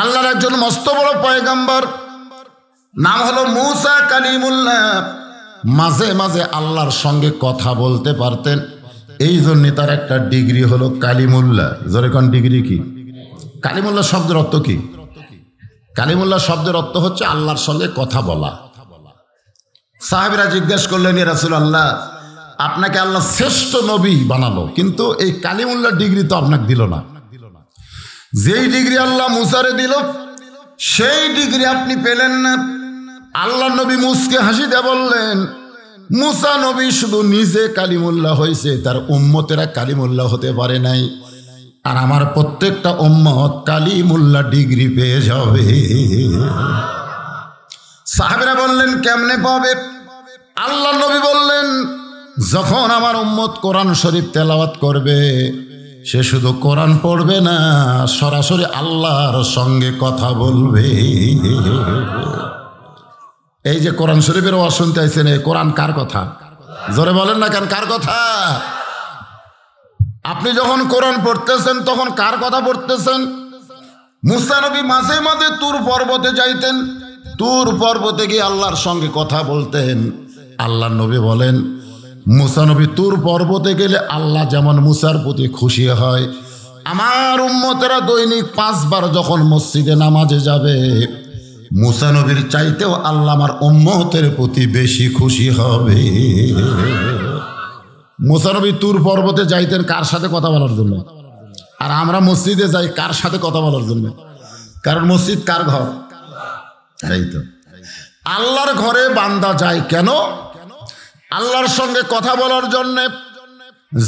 আল্লাহর একজন মস্ত বড় পয়গাম্বর, নাম হলো মুসা কালিমুল্লাহ। মাঝে মাঝে আল্লাহর সঙ্গে কথা বলতে পারতেন। এই জন্য তার একটা ডিগ্রি হলো কালিমুল্লাহ। জোরেকন ডিগ্রি কি? কালিমুল্লাহ শব্দের অর্থ কি? কালিমুল্লাহ শব্দের অর্থ হচ্ছে আল্লাহর সঙ্গে কথা বলা। সাহেবরা জিজ্ঞেস করলেন রাসুল আল্লাহ আপনাকে আল্লাহ শ্রেষ্ঠ নবী বানালো, কিন্তু এই কালিমুল্লাহ ডিগ্রি তো আপনাকে দিল না। যেই ডিগ্রি আল্লাহ মুসারে দিল, সেই ডিগ্রি আপনি পেলেন না। আল্লাহ নবী মুসকে হাসি দিয়ে বললেন, মুসা নবী শুধু নিজে কালিমুল্লাহ হয়েছে, তার উম্মতেরা কালিমুল্লাহ হতে পারে নাই। আর আমার প্রত্যেকটা উম্মত কালিমুল্লাহ ডিগ্রি পেয়ে যাবে। সাহেবরা বললেন, কেমনে পাবে? আল্লাহ নবী বললেন, যখন আমার উম্মত কোরআন শরীফ তেলাওয়াত করবে সে শুধু কোরআন পড়বে না, সরাসরি আল্লাহর সঙ্গে কথা বলবে। এই যে কোরআন শরীফের ওয়াজ শুনতে আইছেন, এই কোরআন কার কথা? জোরে বলেন না কেন, কার কথা? আপনি যখন কোরআন পড়তেছেন, তখন কার কথা পড়তেছেন? মুস্তানবী মাঝে মাঝে তুর পর্বতে যাইতেন, তুর পর্বতে গিয়ে আল্লাহর সঙ্গে কথা বলতেন। আল্লাহ নবী বলেন মুসানবী তুর পর্বতে গেলে আল্লাহ যেমন মুসার প্রতি খুশি হয়, আমার উম্মতেরা দৈনিক পাঁচবার যখন মসজিদে নামাজে যাবে মুসানবীর চাইতেও আল্লাহ আমার উম্মতের প্রতি বেশি খুশি হবে। মুসানবী তুর পর্বতে যাইতেন কার সাথে কথা বলার জন্য? আর আমরা মসজিদে যাই কার সাথে কথা বলার জন্য? কারণ মসজিদ কার ঘর? এই তো। আল্লাহর ঘরে বান্দা যায় কেন? আল্লাহর সঙ্গে কথা বলার জন্যে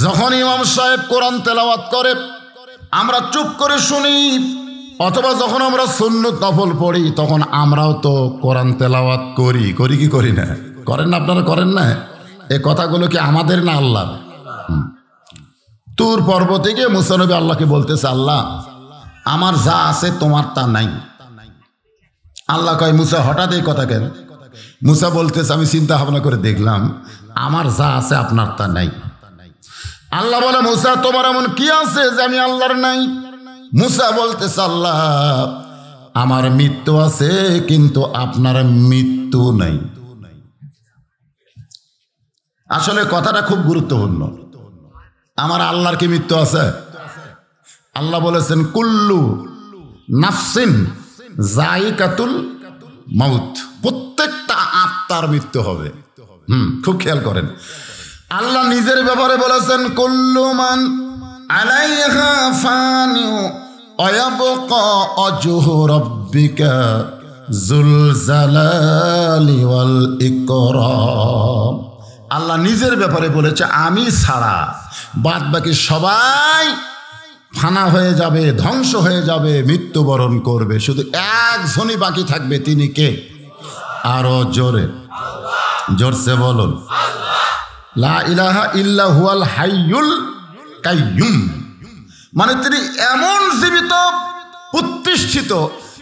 যখন ইমাম সাহেব কোরআন তেলাওয়াত করে, আমরা চুপ করে শুনি, অথবা যখন আমরা শূন্য নফল পড়ি, তখন আমরাও তো কোরআন তেলাওয়াত করি। করি কি করি না? করেন না আপনারা, করেন না? এ কথাগুলো কি আমাদের না আল্লাহ তুর পর্বতে গিয়ে মুসানবী আল্লাহকে বলতেছে, আল্লাহ, আমার যা আছে তোমার তা নাই। আল্লাহ কয়, মুসা, হঠাৎ এই কথা কেন? মুসা বলতেছে, আমি চিন্তা ভাবনা করে দেখলাম, আমার যা আছে আপনার তা নাই। আল্লাহ বলে, মুসা, তোমার এমন কি আছে যে আমি আল্লাহর নাই? মুসা বলতেছে, আল্লাহ, আমার মৃত্যু আছে, কিন্তু আপনার মৃত্যু নাই। আসলে কথাটা খুব গুরুত্বপূর্ণ। আমার আল্লাহর কি মৃত্যু আছে? আল্লাহ বলেছেন, কুল্লু নাফসিন জাইকাতুল মাউত। প্রত্যেকটা আত্মার মৃত্যু হবে। হুম, খুব খেয়াল করেন। আল্লাহ নিজের ব্যাপারে বলেছেন কুল্লুমান আল্লাহ নিজের ব্যাপারে বলেছে, আমি ছাড়া বাদ বাকি সবাই ফানা হয়ে যাবে, ধ্বংস হয়ে যাবে, মৃত্যুবরণ করবে। শুধু একজনই বাকি থাকবে, তিনি কে? আরও জোরে। জোরসে বলুন। মানে তিনি এমন জীবিত প্রতিষ্ঠিত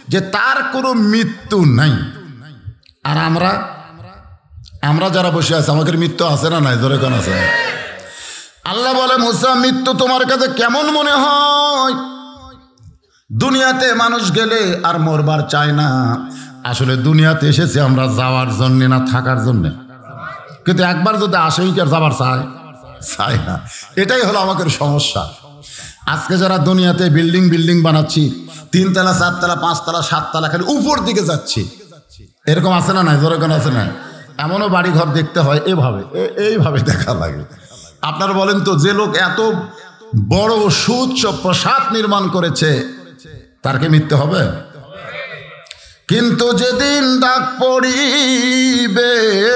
যে তার কোনো মৃত্যু নাই। আর আমরা আমরা যারা বসে আছি, আমাদের মৃত্যু আছে না নাই? ধরে কোন আছে? আল্লাহ বলে, মুসা, মৃত্যু তোমার কাছে কেমন মনে হয়? দুনিয়াতে মানুষ গেলে আর মরবার চায় না। আসলে দুনিয়াতে এসেছে আমরা যাওয়ার জন্যে না থাকার জন্যে। কিন্তু একবার যদি আসেই আর যাবার চায়? চায় না। এটাই হলো আমাদের সমস্যা। আজকে যারা দুনিয়াতে বিল্ডিং বিল্ডিং বানাচ্ছি, তিনতলা, চারতলা, পাঁচতলা, সাততলা, খালি উপর দিকে যাচ্ছি। এরকম আছে না নাই? যেরকম আছে না এমনও বাড়ি ঘর দেখতে হয় এভাবে। এইভাবে দেখা লাগে। আপনারা বলেন তো, যে লোক এত বড় সুউচ্চ প্রসাদ নির্মাণ করেছে, তার কি মৃত্যু হবে? কিন্তু যেদিন ডাক পড়িবে,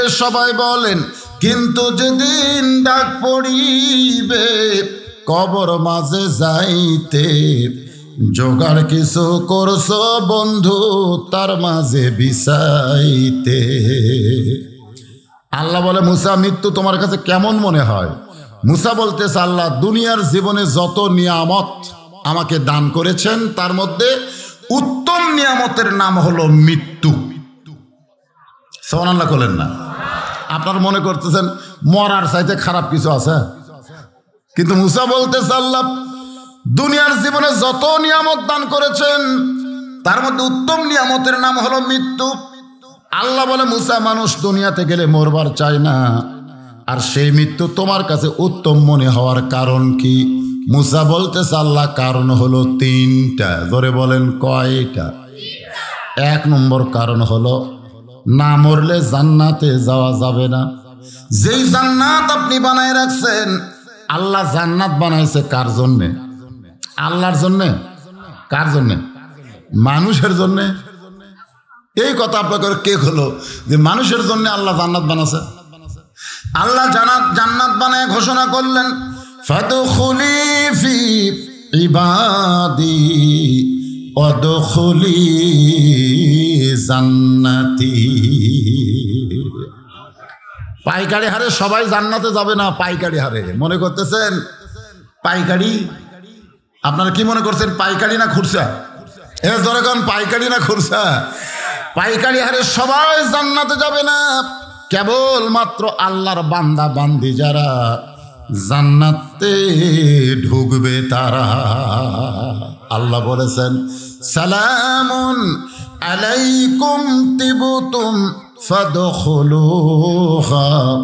সবাই বলেন, কিন্তু যেদিন ডাক পড়িবে, কবর মাঝে যাইতে জোগাড় কিছু করছ বন্ধু, তার মাঝে বিছাইতে। আল্লাহ বলে, মুসা, মৃত্যু তোমার কাছে কেমন মনে হয়? মুসা বলতেছে, আল্লাহ, দুনিয়ার জীবনে যত নিয়ামত আমাকে দান করেছেন, তার মধ্যে উত্তম নিয়ামতের নাম হলো মৃত্যু। সোহান আল্লাহ করলেন না? আপনার মনে করতেছেন মরার চাইতে খারাপ কিছু আছে? কিন্তু মুসা বলতেছে আল্লাহ, দুনিয়ার জীবনে যত নিয়ামত দান করেছেন, তার মধ্যে উত্তম নিয়ামতের নাম হলো মৃত্যু। আল্লাহ বলে, মুসা, মানুষ দুনিয়াতে গেলে মরবার চায় না। আর সেই মৃত্যু তোমার কাছে উত্তম মনে হওয়ার কারণ কি? মুসা বলতেছে আল্লাহ কারণ হলো তিনটা। ধরে বলেন, কয়টা? এক নম্বর কারণ হলো, না মরলে জান্নাতে যাওয়া যাবে না। যেই জান্নাত আপনি বানায় রাখছেন, আল্লাহ জান্নাত বানাইছে কার জন্যে? আল্লাহর জন্যে? কার জন্যে? মানুষের জন্যে? এই কথা আপনাকে কে হলো যে মানুষের জন্য আল্লাহ জান্নাত বানাছে? আল্লাহ জান্নাত জান্নাত বানায় ঘোষণা করলেন ফাদখুলি ফি ইবাদি অদখুলি জান্নাতি পাইকারি হারে সবাই জান্নাতে যাবে না পাইকারি হারে? মনে করতেছেন? পাইকারি? আপনারা কি মনে করছেন, পাইকারি না খুরসা? এ ধরে পাইকারি না খুরসা? পাইকারি হারে সবাই জান্নাতে যাবে না। কেবল মাত্র আল্লাহর বান্দা, বান্দি যারা জান্নাতে ঢুকবে তারা। আল্লাহ বলেছেন, সালামুন আলাইকুম তিবুতুম ফাদখুলুহা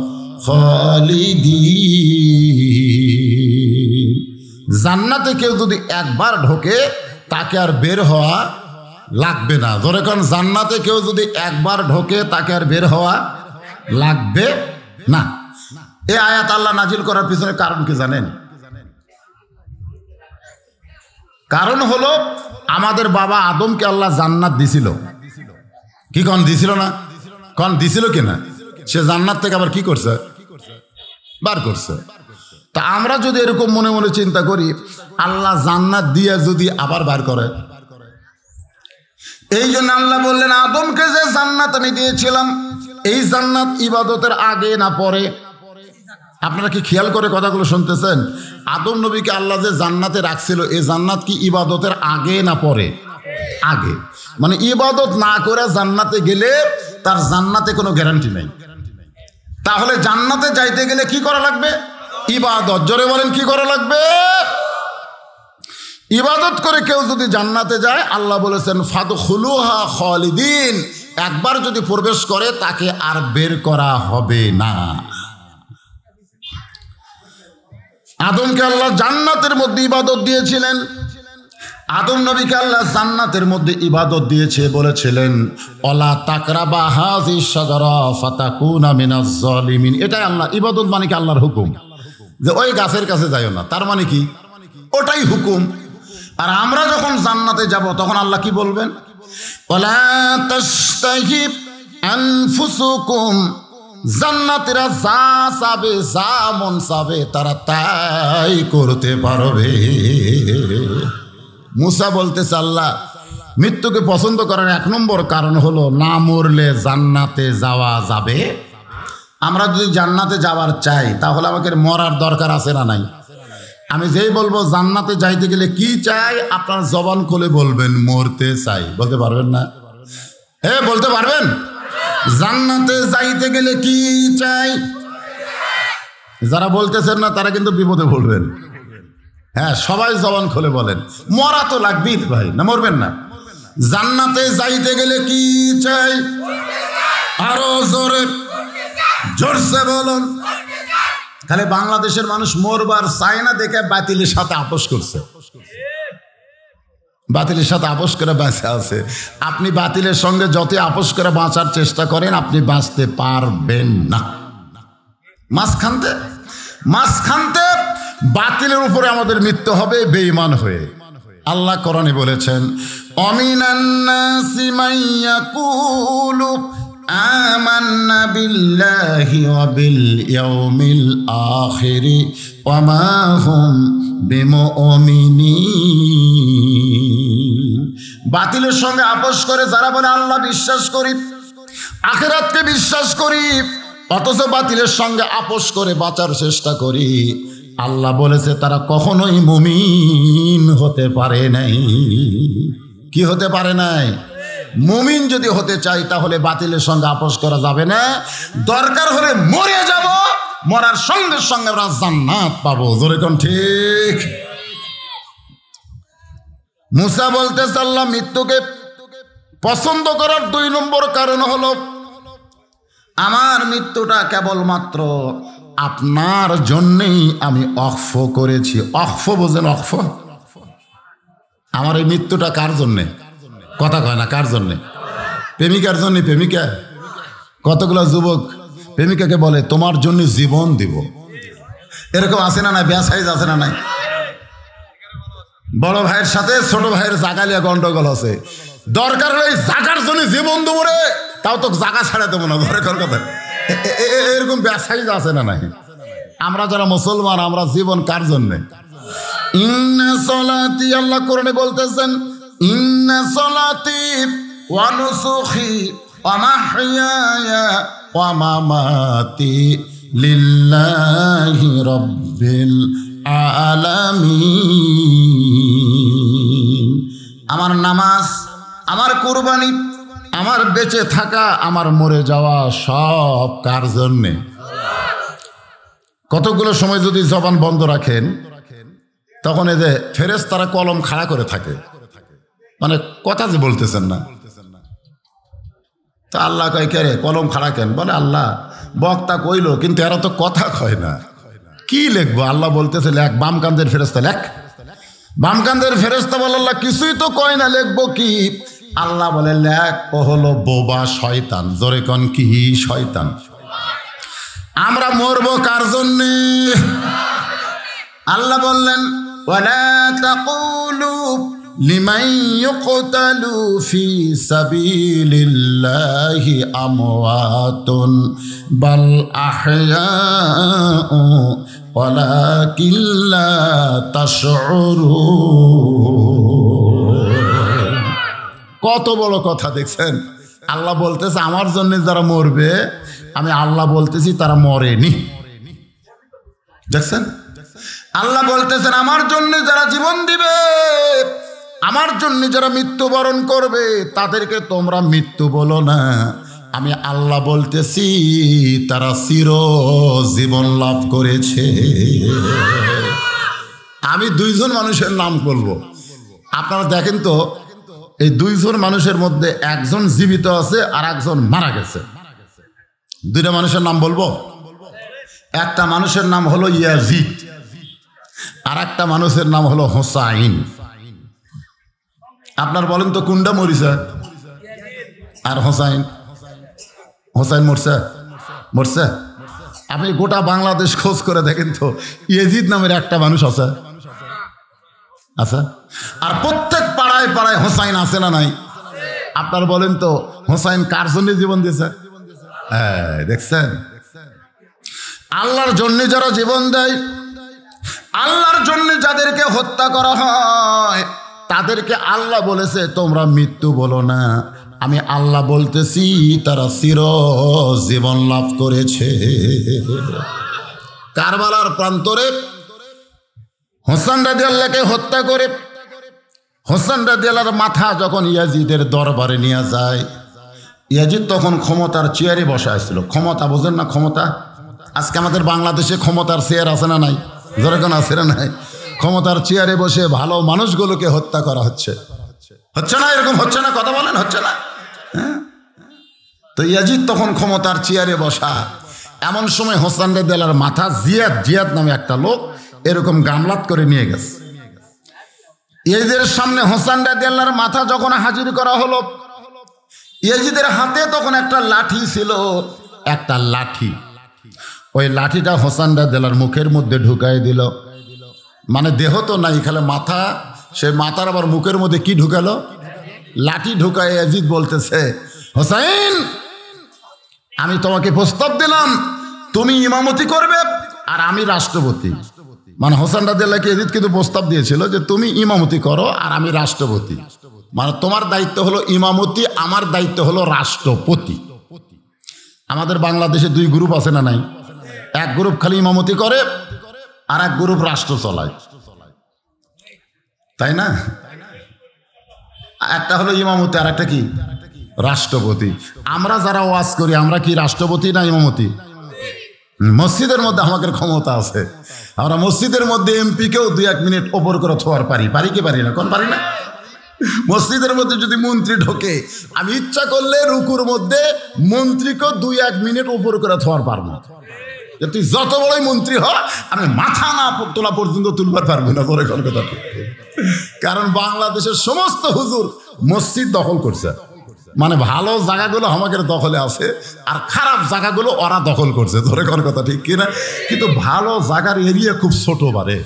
খালিদিন। জান্নাতে কেউ যদি একবার ঢোকে, তাকে আর বের হওয়া লাগবে না। ধরে কারণ জান্নাতে কেউ যদি একবার ঢোকে, তাকে আর বের হওয়া লাগবে না। এ আয়াত আল্লাহ নাজিল করার পিছনে কারণ কি জানেন? কারণ হলো আমাদের বাবা আদমকে আল্লাহ জান্নাত দিছিল। কি কন, দিছিল না? কন, দিছিল কিনা সে জান্নাত থেকে আবার কি করছে? বার করছে। তা আমরা যদি এরকম মনে মনে চিন্তা করি, আল্লাহ জান্নাত দিয়ে যদি আবার বার করে। এই জন্য আল্লাহ বললেন, আদমকে যে জান্নাত আমি দিয়েছিলাম, এই জান্নাত ইবাদতের আগে না পরে আপনারা কি খেয়াল করে কথাগুলো শুনতেছেন? আদম নবীকে আল্লাহ যে জান্নাতে রাখছিল এই জান্নাত কি ইবাদতের আগে না পরে? আগে। মানে ইবাদত না করে জান্নাতে গেলে তার জান্নাতে কোনো গ্যারান্টি নেই। তাহলে জান্নাতে যাইতে গেলে কি করা লাগবে? ইবাদত। জোরে বলেন, কি করা লাগবে? ইবাদত করে কেউ যদি জান্নাতে যায়, আল্লাহ বলেছেন ফাদুহা খালিদিন। একবার যদি প্রবেশ করে, তাকে আর বের করা হবে না। আদমকে আল্লাহ জান্নাতের মধ্যে ইবাদত দিয়েছিলেন। আদম নবীকে আল্লাহ জান্নাতের মধ্যে ইবাদত দিয়েছে বলেছিলেন, অলা তাকরাবা হাজি সাজরা ফাতাকুনা মিনাজ জালিমিন। এটাই আল্লাহ, ইবাদত মানে কি আল্লাহর হুকুম? যে ওই গাছের কাছে যাইও না, তার মানে কি? ওটাই হুকুম। আর আমরা যখন জান্নাতে যাব, তখন আল্লাহ কি বলবেন? ওলা তাস্তাহিব আনফুসুকুম জান্নাতিরা যা চাবে, যা মন চাবে, তারা তাই করতে পারবে। মুসা বলতেছে, আল্লাহ, মৃত্যুকে পছন্দ করার এক নম্বর কারণ হলো, না মরলে জান্নাতে যাওয়া যাবে। আমরা যদি জান্নাতে যাওয়ার চাই, তাহলে আমাকে মরার দরকার আছে না নাই? আমি যেই বলব, জান্নাতে যাইতে গেলে কি চাই? আপনার জবান খুলে বলবেন, মরতে চাই। বলতে পারবেন না? হ্যাঁ বলতে পারবেন? জান্নাতে যাইতে গেলে কি চাই? যারা বলতেছেন না, তারা কিন্তু বিপদে পড়বেন। হ্যাঁ সবাই জবান খুলে বলেন। মরা তো লাগবেই ভাই, না মরবেন না। জান্নাতে যাইতে গেলে কি চাই? আরও জোরে, জোরসে বলুন। তাহলে বাংলাদেশের মানুষ মরবার চায় না দেখে বাতিলের সাথে আপোষ করছে। বাতিলের সাথে আপোষ করে বাঁচে আছে। আপনি বাতিলের সঙ্গে যতই আপোষ করে বাঁচার চেষ্টা করেন, আপনি বাঁচতে পারবেন না। মাঝখানতে মাঝখানতে বাতিলের উপরে আমাদের মৃত্যু হবে বেইমান হয়ে। আল্লাহ করণে বলেছেন অমিনান্না সিমাইয়া মাইয়াকুলু آمنا بالله وباليوم الآخر وما هم بمؤمنين বাতিলের সঙ্গে আপোষ করে যারা বলে আল্লাহ বিশ্বাস করি আখেরাতকে বিশ্বাস করি অথচ বাতিলের সঙ্গে আপোষ করে বাঁচার চেষ্টা করি আল্লাহ বলেছে তারা কখনোই মুমিন হতে পারে নাই কি হতে পারে নাই মুমিন যদি হতে চাই, তাহলে বাতিলের সঙ্গে আপোষ করা যাবে না। দরকার হলে মরে যাব, মরার সঙ্গে সঙ্গে আমরা জান্নাত পাবো। জোরে কোন ঠিক? মুসা বলতে চাল্লাম, মৃত্যুকে পছন্দ করার দুই নম্বর কারণ হলো, আমার মৃত্যুটা কেবলমাত্র আপনার জন্যেই আমি অক্ফ করেছি। অক্ফ বোঝেন অক্ফ আমার এই মৃত্যুটা কার জন্যে? কথা কয় না, কার জন্যে? প্রেমিকার জন্য, প্রেমিকা। কতগুলো যুবক প্রেমিকাকে বলে, তোমার জন্য জীবন দিব। এরকম আছে না নাই? ব্যাসাইজ আছে না নাই? বড় ভাইয়ের সাথে ছোট ভাইয়ের জাগালিয়া গন্ডগোল আছে। দরকার হলে জাগার জন্য জীবন দেবো রে। তাও তো জাগা ছাড়া দেবো না দরকার কথা। এরকম ব্যাসাইজ আছে না নাই? আমরা যারা মুসলমান, আমরা জীবন কার জন্যে? ইন্না আল্লাহ কোরআনে বলতেছেন ইন্না সলাতি ওয়া নুসুখি ওয়া মাহইয়ায়া আমার নামাজ, আমার কুরবানি, আমার বেঁচে থাকা, আমার মরে যাওয়া সব কার জন্যে? কতগুলো সময় যদি জবান বন্ধ রাখেন, তখন এদের ফেরেস তারা কলম খাড়া করে থাকে। মানে কথা যে বলতেছেন না। তা আল্লাহ কয়, কে রে? কলম খাড়া কেন? বলে, আল্লাহ, বক্তা কইলো, কিন্তু এরা তো কথা কয় না। কি লিখব? আল্লাহ বলতেছে, লেখ বাম কান্দের ফেরেস্তা লেখ। বাম কান্দের ফেরেস্তা বলে, আল্লাহ, কিছুই তো কয় না, লিখব কি? আল্লাহ বলে, লেখ, ও হলো বোবা শয়তান। জোরে কন, কি শয়তান? আমরা মরবো কার জন্যে? আল্লাহ বললেন লিমান ইউকতালু ফি সাবিলিল্লাহি আমওয়াতুন, বাল আহয়াউ ওয়ালাকিন লা তাশউরুন কত বড় কথা দেখছেন? আল্লাহ বলতেছে, আমার জন্য যারা মরবে, আমি আল্লাহ বলতেছি তারা মরেনি। দেখছেন? আল্লাহ বলতেছেন, আমার জন্য যারা জীবন দিবে আমার জন্য যারা মৃত্যুবরণ করবে, তাদেরকে তোমরা মৃত্যু বলো না। আমি আল্লাহ বলতেছি, তারা চির জীবন লাভ করেছে। আমি দুইজন মানুষের নাম বলব। আপনারা দেখেন তো, এই দুইজন মানুষের মধ্যে একজন জীবিত আছে আর একজন মারা গেছে। দুইটা মানুষের নাম বলব? একটা মানুষের নাম হলো ইয়াজিদ আর একটা মানুষের নাম হলো হোসাইন। আপনার বলেন তো কুন্ডা মরিছে? আর হোসাইন? হোসাইন মরছে? মরছে? আপনি গোটা বাংলাদেশ খোঁজ করে দেখেন তো, ইয়েজিদ নামের একটা মানুষ আছে। আচ্ছা আর প্রত্যেক পাড়ায় পাড়ায় হোসাইন আছে না নাই? আপনার বলেন তো, হোসাইন কার জন্য জীবন দিয়েছে? হ্যাঁ দেখছেন? আল্লাহর জন্য যারা জীবন দেয়, আল্লাহর জন্য যাদেরকে হত্যা করা হয় তাদেরকে আল্লাহ বলেছে, তোমরা মৃত্যু বলো না। আমি আল্লাহ বলতেছি, তারা চির জীবন লাভ করেছে। কারবালার প্রান্তরে হোসান রাজি আল্লাহকে হত্যা করে, হোসান রাজি আল্লাহর মাথা যখন ইয়াজিদের দরবারে নিয়ে যায়, ইয়াজিদ তখন ক্ষমতার চেয়ারে বসাইছিল ক্ষমতা, বোঝেন না ক্ষমতা? আজকে আমাদের বাংলাদেশে ক্ষমতার চেয়ার আছে না নাই? যেরকম আছে না নাই? ক্ষমতার চেয়ারে বসে ভালো মানুষগুলোকে হত্যা করা হচ্ছে। হচ্ছে না? এরকম হচ্ছে না? কথা বলেন, হচ্ছে না? হ্যাঁ? তো ইয়াজিদ তখন ক্ষমতার চেয়ারে বসা। এমন সময় হোসান রেদালার মাথা জিয়াদ জিয়াদ নামে একটা লোক এরকম গামলাত করে নিয়ে গেছে। ইয়াজিদের সামনে হোসান রাদিয়াল্লাহর মাথা যখন হাজির করা হলো, ইয়াজিদের হাতে তখন একটা লাঠি ছিল, একটা লাঠি। ওই লাঠিটা হোসান রাদিয়াল্লাহর মুখের মধ্যে ঢুকাই দিল। মানে দেহ তো নাই, খালি মাথা। সে মাথার আবার মুখের মধ্যে কি ঢুকালো? লাঠি ঢুকায় ইয়াজিদ বলতেছে, হোসাইন, আমি তোমাকে প্রস্তাব দিলাম, তুমি ইমামতি করবে আর আমি রাষ্ট্রপতি। মানে হোসেন রাজিয়াল্লাহকে এদিত কিন্তু প্রস্তাব দিয়েছিল যে তুমি ইমামতি করো আর আমি রাষ্ট্রপতি। মানে তোমার দায়িত্ব হলো ইমামতি, আমার দায়িত্ব হলো রাষ্ট্রপতি। আমাদের বাংলাদেশে দুই গ্রুপ আছে না নাই? এক গ্রুপ খালি ইমামতি করে আর এক গ্রুপ রাষ্ট্র চলায়। তাই না? একটা হলো ইমামতি আর একটা কি? রাষ্ট্রপতি। আমরা যারা ওয়াজ করি, আমরা কি রাষ্ট্রপতি না ইমামতি? মসজিদের মধ্যে আমাদের ক্ষমতা আছে। আমরা মসজিদের মধ্যে এমপিকেও দুই এক মিনিট ওপর করে থোয়ার পারি। পারি কি পারি না? কোন পারি না? মসজিদের মধ্যে যদি মন্ত্রী ঢোকে, আমি ইচ্ছা করলে রুকুর মধ্যে মন্ত্রীকেও দুই এক মিনিট উপর করে থোয়ার পারব। যে তুই যত বড়ই মন্ত্রী হ, আমি মাথা না তোলা পর্যন্ত তুলবার পারবি না তোর এখন কথা। কারণ বাংলাদেশের সমস্ত হুজুর মসজিদ দখল করছে। মানে ভালো জায়গাগুলো আমাদের দখলে আছে, আর খারাপ জায়গাগুলো ওরা দখল করছে ধরে কোন কথা, ঠিক কিনা? কিন্তু ভালো জায়গার এরিয়া খুব ছোট বারে।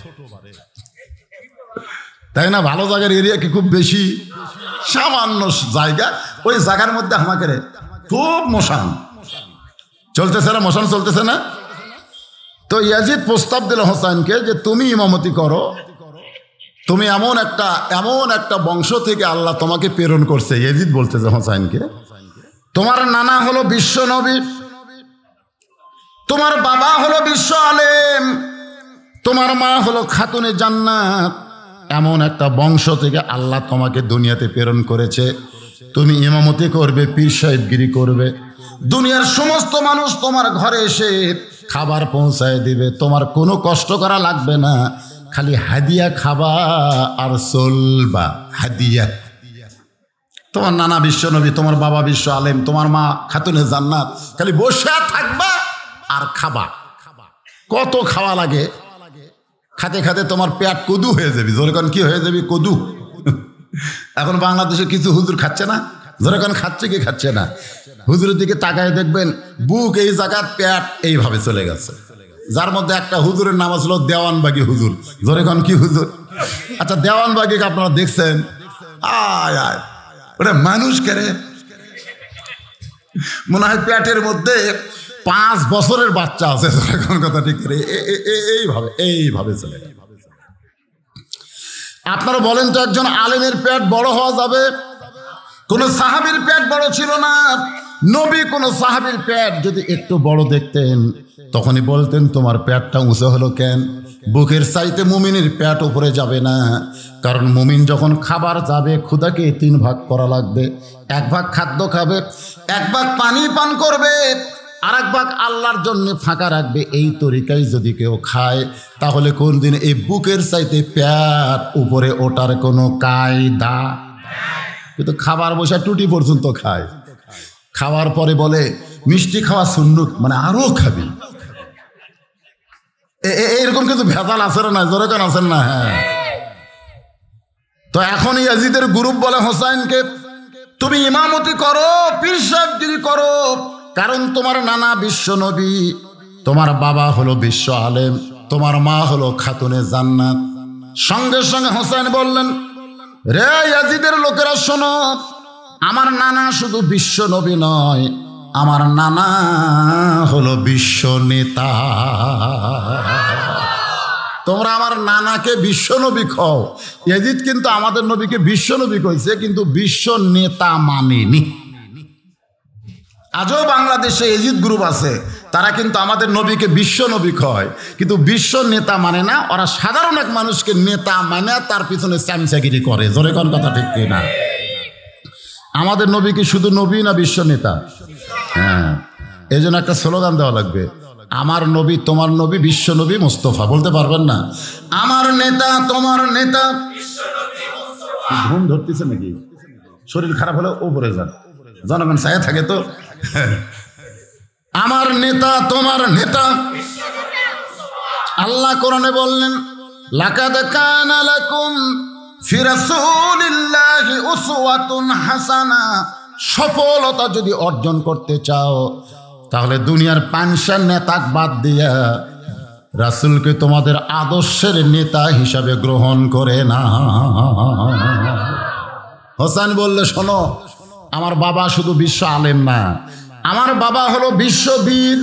তাই না? ভালো জায়গার এরিয়া কি খুব বেশি? সামান্য জায়গা। ওই জায়গার মধ্যে আমাকে খুব মশান। চলতেছে না? মশান চলতেছে না? তো ইয়াজিদ প্রস্তাব দিল হোসাইনকে যে তুমি ইমামতি করো। তুমি এমন একটা এমন একটা বংশ থেকে আল্লাহ তোমাকে প্রেরণ করছে, ইয়াজিদ বলতেছে হোসাইনকে। তোমার নানা হলো বিশ্ব নবী। তোমার বাবা হলো বিশ্ব আলেম। তোমার মা হলো খাতুনে জান্নাত। এমন একটা বংশ থেকে আল্লাহ তোমাকে দুনিয়াতে প্রেরণ করেছে। তুমি ইমামতি করবে, পীর সাহেবগিরি করবে। দুনিয়ার সমস্ত মানুষ তোমার ঘরে এসে খাবার পৌঁছায় দিবে। তোমার কোনো কষ্ট করা লাগবে না। খালি হাদিয়া খাবা আর চলবা। হাদিয়া। তোমার নানা বিশ্ব নবী তোমার বাবা বিশ্ব আলেম, তোমার মা খাতুনে জান্নাত। খালি বসে থাকবা আর খাবা। কত খাওয়া লাগে? খাতে খাতে তোমার পেট কদু হয়ে যাবি। জোরেকন কি হয়ে যাবি? কদু। এখন বাংলাদেশে কিছু হুজুর খাচ্ছে না? জোরেকন খাচ্ছে কি খাচ্ছে না? হুজুরের দিকে তাকায় দেখবেন, বুক এই জায়গার প্যাট এইভাবে চলে গেছে। যার মধ্যে একটা হুজুরের নাম আসলো দেওয়ানবাগি হুজুর। জোরেকন কি হুজুর? আচ্ছা দেওয়ানবাগিকে আপনারা দেখছেন? আয় আয়। ওটা মানুষ কেড়ে মনে হয় প্যাটের মধ্যে পাঁচ বছরের বাচ্চা আছে এখন কথা ঠিক করে এইভাবে এইভাবে চলে আপনারা বলেন তো একজন আলেমের পেট বড় হওয়া যাবে? কোন সাহাবির পেট বড় ছিল না। নবী কোন সাহাবির পেট যদি একটু বড় দেখতেন, তখনই বলতেন, তোমার পেটটা উঁচু হলো কেন? বুকের চাইতে মুমিনের পেট উপরে যাবে না। কারণ মুমিন যখন খাবার যাবে ক্ষুদাকে তিন ভাগ করা লাগবে। এক ভাগ খাদ্য খাবে, এক ভাগ পানি পান করবে আর এক ভাগ আল্লাহর জন্য ফাঁকা রাখবে। এই তরিকায় যদি কেউ খায়, তাহলে কোন দিন এই বুকের চাইতে প্যাট উপরে ওটার কোনো কায়দা কিন্তু খাবার বসে টুটি পর্যন্ত খায়। খাওয়ার পরে বলে, মিষ্টি খাওয়া শূন্য মানে আরও খাবি। এরকম কিন্তু ভেজাল আছে না জোরে কেন আছেন না? হ্যাঁ। তো এখন ইয়াজিদের গ্রুপ বলে, হোসাইনকে তুমি ইমামতি করো, পীর সাহেবগিরি করো, কারণ তোমার নানা বিশ্ব নবী, তোমার বাবা হলো বিশ্ব আলেম, তোমার মা হলো খাতুনে জান্নাত। সঙ্গে সঙ্গে হোসেন বললেন রে ইয়াজিদের লোকেরা শোনো, আমার নানা শুধু বিশ্ব নবী নয়, আমার নানা হলো বিশ্ব নেতা। তোমরা আমার নানাকে বিশ্ব নবী খাও ইয়াজিদ কিন্তু আমাদের নবীকে বিশ্ব নবী কইছে, কিন্তু বিশ্ব নেতা মানেনি। আজও বাংলাদেশে এজিদ গ্রুপ আছে, তারা কিন্তু আমাদের নবীকে বিশ্ব নবী খয় কিন্তু বিশ্ব নেতা মানে না, ওরা সাধারণ এক মানুষকে নেতা মানে তার পিছনে চ্যামচাগিরি করে। জোরে কোন কথা ঠিক না? আমাদের নবী কি শুধু নবী না বিশ্ব নেতা? হ্যাঁ। এই জন্য একটা স্লোগান দেওয়া লাগবে, আমার নবী, তোমার নবী, বিশ্ব নবী মোস্তফা। বলতে পারবেন না? আমার নেতা, তোমার নেতা। ঘুম ধরতেছে নাকি? শরীর খারাপ হলে ওপরে যান। জনগণ সায়া থাকে তো। আমার নেতা, তোমার নেতা। আল্লাহ কোরআনে বললেন, লাকাদ কানা লাকুম ফি রাসূলিল্লাহি উসওয়াতুন হাসানা। সফলতা যদি অর্জন করতে চাও, তাহলে দুনিয়ার পাঁচশার নেতা বাদ দিয়া রাসুলকে তোমাদের আদর্শের নেতা হিসাবে গ্রহণ করে না। হোসেন বললে, শোনো আমার বাবা শুধু বিশ্ব আলেম না। আমার বাবা হলো বিশ্ববীর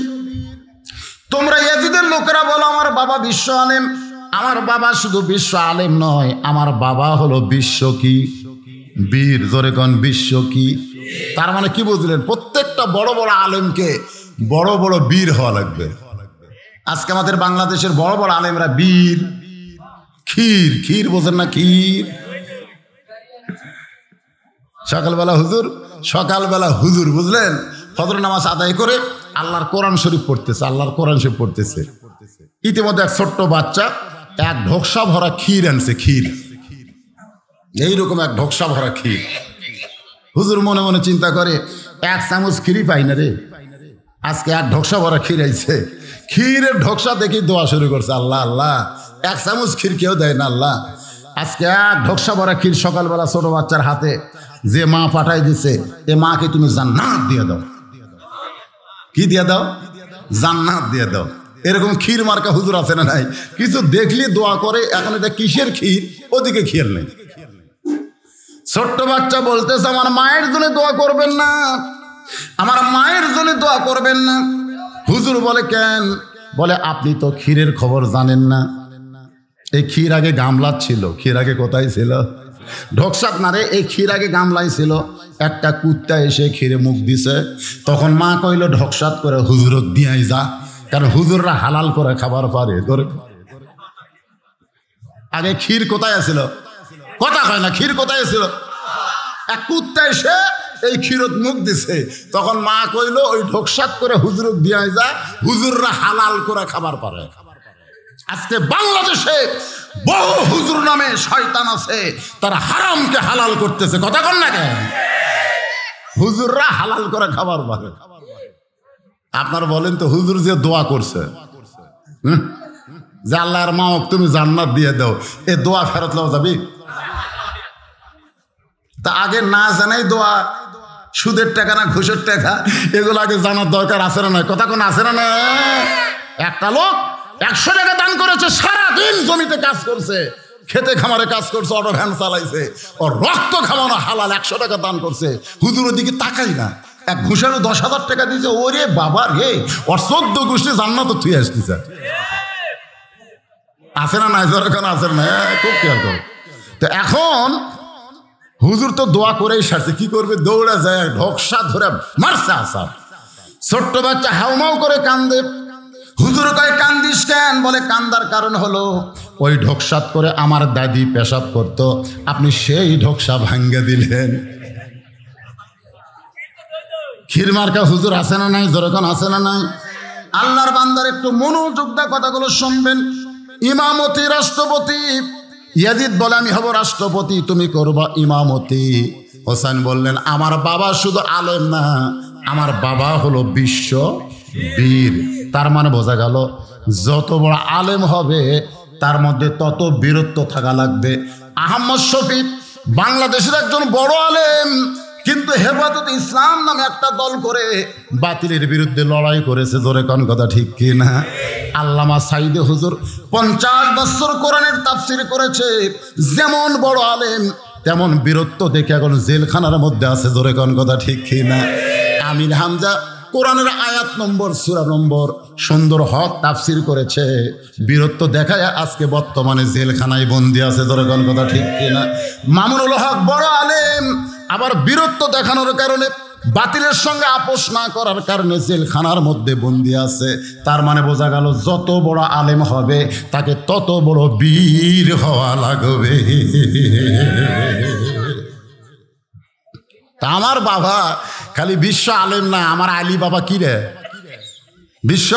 তোমরা ইয়াজিদের লোকেরা বলো, আমার বাবা বিশ্ব আলেম। আমার বাবা শুধু বিশ্ব আলেম নয়, আমার বাবা হলো বিশ্ব কি? বীর জোরেগণ বিশ্ব কি? তার মানে কি বুঝলেন? প্রত্যেকটা বড় বড় আলেমকে বড় বড় বীর হওয়া লাগবে। আজকে আমাদের বাংলাদেশের বড় বড় আলেমরা বীর। ক্ষীর ক্ষীর বোঝেন না ক্ষীর। সকালবেলা হুজুর সকালবেলা হুজুর, বুঝলেন? ফজর নামাজ আদায় করে আল্লাহর কোরআন শরীফ পড়তেছে, আল্লাহর কোরআন শরীফ পড়তেছে। ইতিমধ্যে এক ছোট্ট বাচ্চা, এক ঢোকসা ভরা ক্ষীর আনছে, ক্ষীর। এইরকম এক ঢোকসা ভরা ক্ষীর। হুজুর মনে মনে চিন্তা করে, এক চামচ ক্ষীরই পাই না রে। আজকে এক ঢোকসা ভরা ক্ষীর আইছে। ক্ষীরের ঢোকসা দেখি দোয়া শুরু করছে, আল্লাহ আল্লাহ, এক চামচ ক্ষীর কেউ দেয় না, আল্লাহ। আজকে এক ঢোকসা ভরা ক্ষীর সকালবেলা ছোট বাচ্চার হাতে যে মা পাঠাই দিছে, এ মাকে তুমি জান্নাত দিয়ে দাও। কি দিয়ে দাও? জান্নাত দিয়ে দাও। এরকম ক্ষীর মার্কা হুজুর আছে না নাই? কিছু দেখলে দোয়া করে, এখন এটা কিসের ক্ষীর? ওদিকে খেয়াল নেই। ছোট্ট বাচ্চা বলতেছে, আমার মায়ের জন্য দোয়া করবেন না। আমার মায়ের জন্য দোয়া করবেন না। হুজুর বলে, কেন? বলে, আপনি তো ক্ষীরের খবর জানেন না। এই ক্ষীর আগে গামলা ছিল ক্ষীর আগে কোথায় ছিল? ঢোকসাত না রে, এই ক্ষীর আগে গামলাই ছিল একটা কুত্তা এসে ক্ষীরে মুখ দিছে। তখন মা কইল ঢকসাত করে হুজুরত দিয়াই যা। কারণ হুজুররা হালাল করে খাবার পারে ধরে আগে ক্ষীর কোথায় আছিল? কথা হয় না, ক্ষীর কোথায় ছিল এক কুত্তা এসে এই ক্ষীরত মুখ দিছে। তখন মা কইল, ওই ঢোকসাত করে হুজুরক দিয়াই যা। হুজুররা হালাল করে খাবার পারে। আজকে বাংলাদেশে বহু হুজুর নামে শয়তান আছে, তারা হারামকে হালাল করতেছে। কথা কন না কেন? হুজুররা হালাল করে খাবার পারে আপনার বলেন তো, হুজুর যে দোয়া করছে? যে আল্লাহর মা তুমি জান্নাত দিয়ে দাও, এ দোয়া ফেরত লওয়া যাবি? তা আগে না জানাই দোয়া, সুদের টাকা না ঘুষের টাকা, এগুলো আগে জানার দরকার আছে না কথা কোন, আছে না একটা লোক একশো টাকা দান করেছে, সারাদিন জমিতে কাজ করছে। খেতে খামারে কাজ করছে, অটো ভ্যান চালাইছে। ও রক্ত খামানো হালাল, একশো টাকা দান করছে। হুজুরের দিকে তাকাই না। এক ঘুষারও দশ হাজার টাকা দিয়েছে, ওরে বাবা রে, ওর চোদ্দ গোষ্ঠী জান্নাত থুয়ে আসতেছে। আছে না নাই যেরকম আছে না? খুব খেয়াল করো। তো এখন হুজুর তো দোয়া করেই সারছে, কি করবে? দৌড়া যায়, ঢকসা ধরে মারছে আসা ছোট্ট বাচ্চা হাউমাউ করে কান্দে। হুজুর কয়, কান্দিস কেন? বলে, কান্দার কারণ হলো, ওই ঢকসাত করে আমার দাদি পেশাব করত। আপনি সেই ঢোকসা ভাঙ্গে দিলেন। ক্ষীরমার্কা হুজুর আছে না নাই? যেরকম আছে না নাই? আল্লাহর বান্দার একটু মনোযোগ দা কথাগুলো শুনবেন। ইমামতি রাষ্ট্রপতি ইয়াজিদ বলে, আমি হব রাষ্ট্রপতি, তুমি করবা ইমামতি। হোসেন বললেন, আমার বাবা শুধু আলেম না, আমার বাবা হলো বিশ্ব বীর। তার মানে বোঝা গেল, যত বড় আলেম হবে, তার মধ্যে তত বীরত্ব থাকা লাগবে। আহম্মদ শফিক বাংলাদেশের একজন বড় আলেম, কিন্তু হেফাজত ইসলাম নামে একটা দল করে বাতিলের বিরুদ্ধে লড়াই করেছে। জোরে কোন কথা ঠিক কি না? আল্লামা সাইদে হুজুর পঞ্চাশ বছর কোরআনের তাফসির করেছে, যেমন বড় আলেম, তেমন বীরত্ব দেখে এখন জেলখানার মধ্যে আছে। জোরে কোন কথা ঠিক কি না? আমির হামজা কোরআনের আয়াত নম্বর, সুরা নম্বর সুন্দর হক তাফসির করেছে। বীরত্ব দেখায় আজকে বর্তমানে জেলখানায় বন্দি আছে, ধরে কোন কথা ঠিক কিনা? মামুনুল হক বড় আলেম, আবার বীরত্ব দেখানোর কারণে বাতিলের সঙ্গে আপোষ না করার কারণে জেলখানার মধ্যে বন্দি আছে। তার মানে বোঝা গেল যত বড় আলেম হবে, তাকে তত বড় বীর হওয়া লাগবে। তা আমার বাবা খালি বিশ্ব আলেম না, আমার আলী বাবা কি রে? বিশ্ব?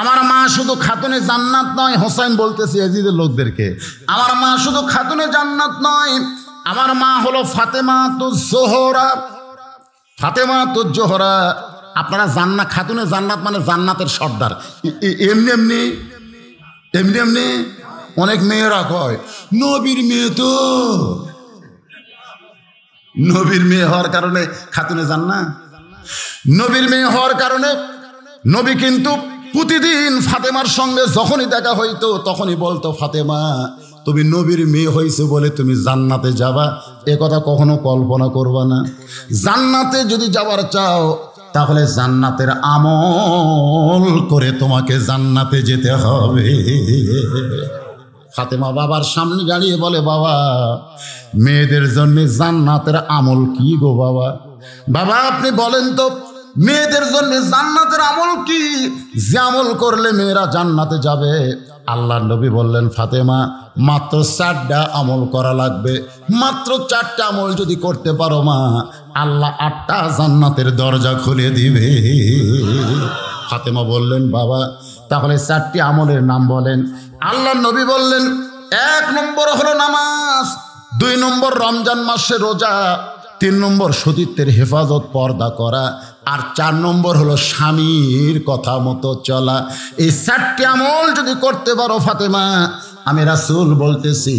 আমার মা শুধু খাতুনে জান্নাত নয়, হোসাইন বলতেছে এজিদের লোকদেরকে। আমার মা শুধু খাতুনে জান্নাত নয়, আমার মা হলো ফাতেমা তো জোহরা। ফাতেমা তো জোহরা, আপনারা জান্নাত খাতুনে জান্নাত মানে জান্নাতের সর্দার। এমনি এমনি এমনি এমনি অনেক মেয়েরা কয়, নবীর মেয়ে তো নবীর মেয়ে হওয়ার কারণে খাতুনে যান না। নবীর মেয়ে হওয়ার কারণে নবী কিন্তু প্রতিদিন ফাতেমার সঙ্গে যখনই দেখা হইতো, তখনই বলতো, ফাতেমা, তুমি নবীর মেয়ে হয়েছে বলে তুমি জান্নাতে যাবা? এ কথা কখনো কল্পনা করবা না। জান্নাতে যদি যাওয়ার চাও, তাহলে জান্নাতের আমল করে তোমাকে জান্নাতে যেতে হবে। ফাতেমা বাবার সামনে দাঁড়িয়ে বলে, বাবা, মেয়েদের জন্য জান্নাতের আমল কি গো বাবা? বাবা, আপনি বলেন তো, মেয়েদের জন্য জান্নাতের আমল কি? যে আমল করলে মেয়েরা জান্নাতে যাবে? আল্লাহ নবী বললেন, ফাতেমা, মাত্র চারটা আমল করা লাগবে। মাত্র চারটা আমল যদি করতে পারো মা, আল্লাহ আটটা জান্নাতের দরজা খুলে দিবে। ফাতেমা বললেন, বাবা, তাহলে চারটি আমলের নাম বলেন। আল্লাহ নবী বললেন, এক নম্বর হলো নামাজ, দুই নম্বর রমজান মাসে রোজা, তিন নম্বর সতীত্বের হেফাজত, পর্দা করা, আর চার নম্বর হলো স্বামীর কথা মতো চলা। এই চারটি আমল যদি করতে পারো ফাতেমা, আমি রাসুল বলতেছি,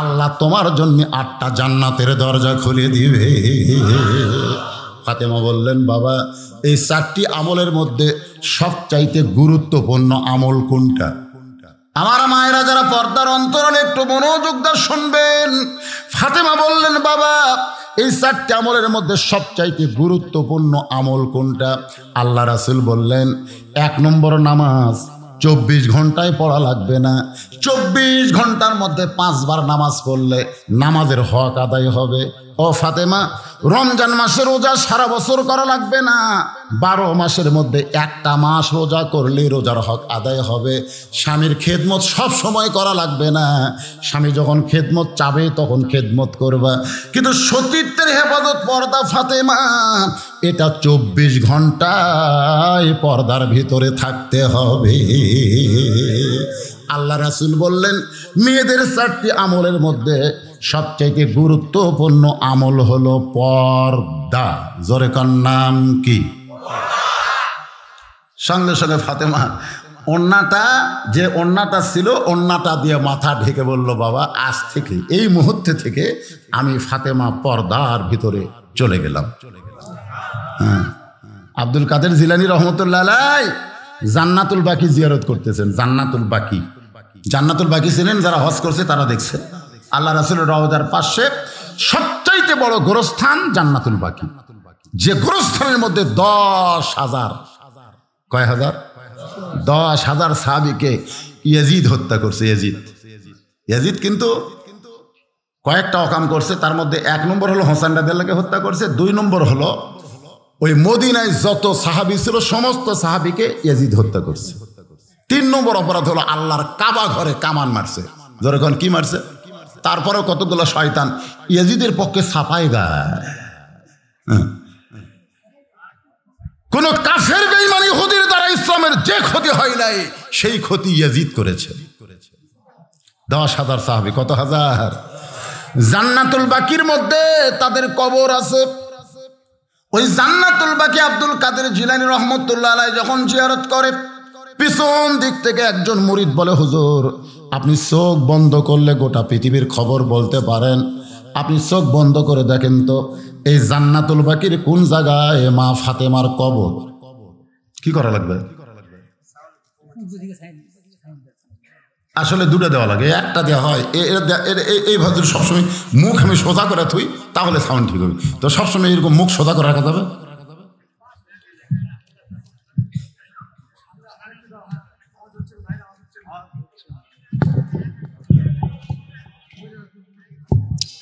আল্লাহ তোমার জন্য আটটা জান্নাতের দরজা খুলে দিবে। ফাতেমা বললেন, বাবা, এই চারটি আমলের মধ্যে সবচাইতে গুরুত্বপূর্ণ আমল কোনটা? আমার মায়েরা যারা পর্দার অন্তরণ একটু মনোযোগ দিয়ে শুনবেন, ফাতেমা বললেন, বাবা, এই চারটি আমলের মধ্যে সবচাইতে গুরুত্বপূর্ণ আমল কোনটা? আল্লাহ রাসুল বললেন, এক নম্বর নামাজ, চব্বিশ ঘন্টায় পড়া লাগবে না। চব্বিশ ঘণ্টার মধ্যে পাঁচবার নামাজ পড়লে নামাজের হক আদায় হবে। ও ফাতেমা, রমজান মাসের রোজা সারা বছর করা লাগবে না। বারো মাসের মধ্যে একটা মাস রোজা করলে রোজার হক আদায় হবে। স্বামীর খেদমত সব সময় করা লাগবে না। স্বামী যখন খেদমত চাবে, তখন খেদমত করবা। কিন্তু সতীত্বের হেফাজত পর্দা ফাতেমা, এটা চব্বিশ ঘন্টায় পর্দার ভিতরে থাকতে হবে। আল্লাহ রাসুল বললেন, মেয়েদের চারটি আমলের মধ্যে সবচাইতে গুরুত্বপূর্ণ আমল হলো পর্দা। জরেকর নাম কি? সঙ্গে সঙ্গে ফাতেমা অন্যটা যে অন্যটা ছিল অন্যটা দিয়ে মাথা ঢেকে বলল, বাবা, আজ থেকে, এই মুহূর্তে থেকে আমি ফাতেমা পর্দার ভিতরে চলে গেলাম। হ্যাঁ। আব্দুল কাদের জিলানি রহমতুল্লাহ জান্নাতুল বাকি জিয়ারত করতেছেন, জান্নাতুল বাকি। জান্নাতুল বাকি ছিলেন, যারা হজ করছে তারা দেখছে। আল্লাহ রাসুলের রওজার পাশে সবচাইতে বড় গোরস্থান জান্নাতুল বাকি। যে গোরস্থানের মধ্যে দশ হাজার, কয় হাজার? দশ হাজার সাহাবিকে ইয়াজিদ হত্যা করছে, ইয়াজিদ। ইয়াজিদ কিন্তু কয়েকটা অকাম করছে, তার মধ্যে এক নম্বর হলো হোসেন রাদেল্লাকে হত্যা করছে, দুই নম্বর হলো ওই মদিনায় যত সাহাবি ছিল, সমস্ত সাহাবিকে ইয়াজিদ হত্যা করছে। তিন নম্বর অপরাধ হলো আল্লাহর কাবা ঘরে কামান মারছে। যখন কি মারছে? তারপরেও কতগুলো শয়তান ইয়াজিদের পক্ষে হ্যাঁ। কোন কাফের বেইমানি হুদির দ্বারা ইসলামের যে ক্ষতি হয় নাই, সেই ক্ষতি ইয়াজিদ করেছে। দশ হাজার সাহাবি, কত হাজার? জান্নাতুল বাকির মধ্যে তাদের কবর আছে। ওই জান্নাতুল বাকি আব্দুল কাদের জিলানি রহমতুল্লাহ যখন জিয়ারত করে পিছন দিক থেকে একজন মুরিদ বলে হুজুর আপনি চোখ বন্ধ করলে গোটা পৃথিবীর খবর বলতে পারেন। আপনি চোখ বন্ধ করে দেখেন তো এই জান্নাতুল বাকির কোন জায়গায় মা ফাতেমার কবর? কি করা লাগবে? আসলে দুটো দেওয়া লাগে একটা দেওয়া হয়। এই ভদ্র সবসময় মুখ আমি সোজা করে থুই তাহলে সাউন্ড ঠিক হবে। তো সবসময় এরকম মুখ সোজা করে রাখা যাবে?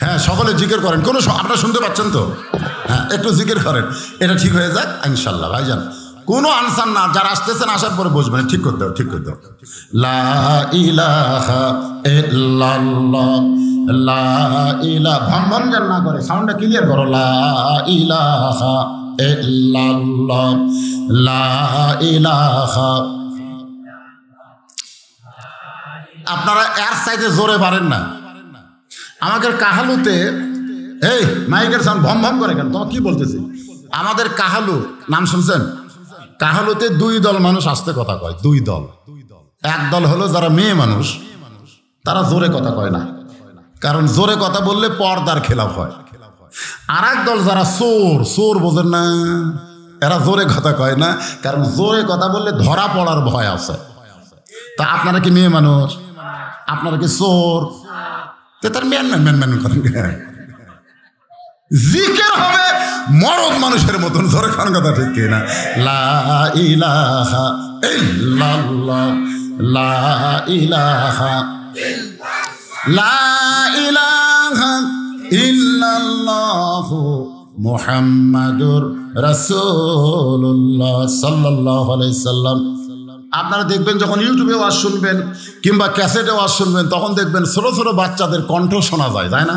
হ্যাঁ সকলে জিজ্ঞের করেন। কোনো আপনারা শুনতে পাচ্ছেন তো? হ্যাঁ একটু জিজ্ঞের করেন। এটা ঠিক হয়ে যাক, ইনশাল্লাহ, ভাইজান। কোনো আনসার না, যারা আসতেছেন আসার পরে বসবেন। ঠিক করে দাও ঠিক করে দাও লা ইলাহা ইল্লাল্লাহ, লা ইলা ভম ভম যেন না করে সাউন্ডটা ক্লিয়ার করো। আপনারা এর সাইডে জোরে পারেন না। আমাদের কাহালুতে এই মাইকের সাউন্ড ভম ভম করে কেন? তোমার কি বলতেছি? আমাদের কাহালু নাম শুনছেন? কাহালুতে দুই দল মানুষ আসতে কথা কয় দুই দল। এক দল হলো যারা মেয়ে মানুষ তারা জোরে কথা কয় না। কারণ জোরে কথা বললে পর্দার খেলাফ হয়। আর এক দল যারা চোর চোর বোঝেন না এরা জোরে কথা কয় না কারণ জোরে কথা বললে ধরা পড়ার ভয় আছে। তা আপনারা কি মেয়ে মানুষ? আপনারা কি চোর? তার ম্যান করেন জিকের হবে মরদ মানুষের মতন ধরে খান কথা ঠিক কিনা? লা ইলাহা ইল্লাল্লাহ, লা সাল্লাম। আপনারা দেখবেন যখন ইউটিউবে ওয়াজ শুনবেন কিংবা ক্যাসেটে ওয়াজ শুনবেন, তখন দেখবেন ছোট ছোট বাচ্চাদের কণ্ঠ শোনা যায়, তাই না?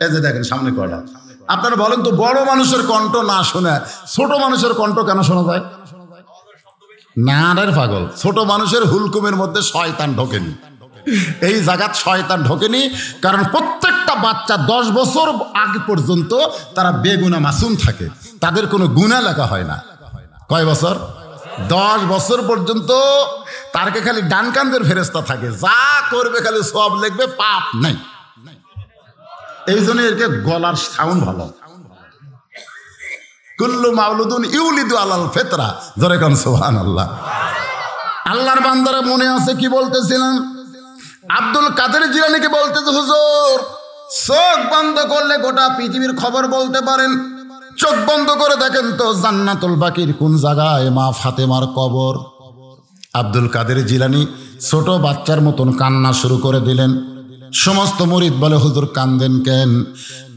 এই যে দেখেন, সামনে কয়টা? আপনারা বলেন তো, বড় মানুষের কণ্ঠ না শোনে ছোট মানুষের কণ্ঠ কেন শোনা যায়? না রে পাগল। ছোট মানুষের হুলকুমের মধ্যে শয়তান ঢোকেনি। এই জায়গাত শয়তান ঢোকেনি, কারণ প্রত্যেকটা বাচ্চা দশ বছর আগে পর্যন্ত তারা বেগুনা মাসুম থাকে। তাদের কোনো গুণা লেখা হয় না। কয় বছর? দশ বছর পর্যন্ত তারকে খালি ডানকানদের ফেরেস্তা থাকে। যা করবে খালি সব লিখবে, পাপ নাই। এই জন্য এরকে গলার সাউন্ড ভালো। কুল্লু মাউলুদুন ইউলিদু আলাল ফেতরা। জোরে কান সোহান আল্লাহ আল্লাহর বান্দারা মনে আছে কি বলতেছিলাম আব্দুল কাদের জিলানিকে বলতেছে, হুজুর, চোখ বন্ধ করলে গোটা পৃথিবীর খবর বলতে পারেন। চোখ বন্ধ করে দেখেন তো জান্নাতুল বাকির কোন জায়গায় মা ফাতেমার কবর। আব্দুল কাদের জিলানি ছোট বাচ্চার মতন কান্না শুরু করে দিলেন। সমস্ত মরিদ বলে, হুজুর, কান্দেন কেন?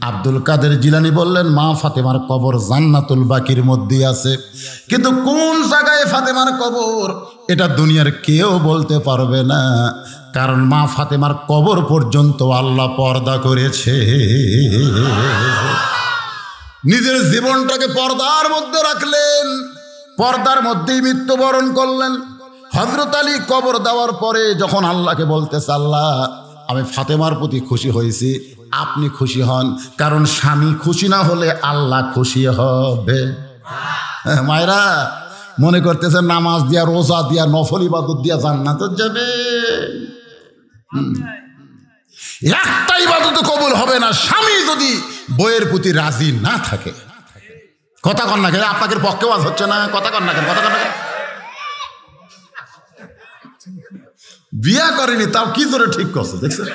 আব্দুল কাদের জিলানি বললেন, মা ফাতেমার কবর জান্নাতুল বাকির মধ্যে আছে। কিন্তু কোন জায়গায় ফাতেমার কবর? এটা দুনিয়ার কেউ বলতে পারবে না। কারণ মা ফাতেমার কবর পর্যন্ত আল্লাহ পর্দা করেছে। নিজের জীবনটাকে পর্দার মধ্যে রাখলেন। পর্দার মধ্যেই মৃত্যুবরণ করলেন। হজরত আলী কবর দেওয়ার পরে যখন আল্লাহকে বলতেছে আল্লাহ আমি ফাতেমার প্রতি খুশি হয়েছি। আপনি খুশি হন কারণ স্বামী খুশি না হলে আল্লাহ খুশি হবে। হ্যাঁ, মায়েরা মনে করতেছে নামাজ দিয়া রোজা দিয়া নফল ইবাদত দিয়া জান্নাত যাবে। একটা ইবাদত কবুল হবে না। স্বামী যদি বইয়ের প্রতি রাজি না থাকে। কথা কন না কেন? আপনাদের পক্ষে ওয়াজ হচ্ছে না। কথা কন না কেন? কথা কন না বিয়া করেনি, তাও কি করে ঠিক করছে, দেখছেন?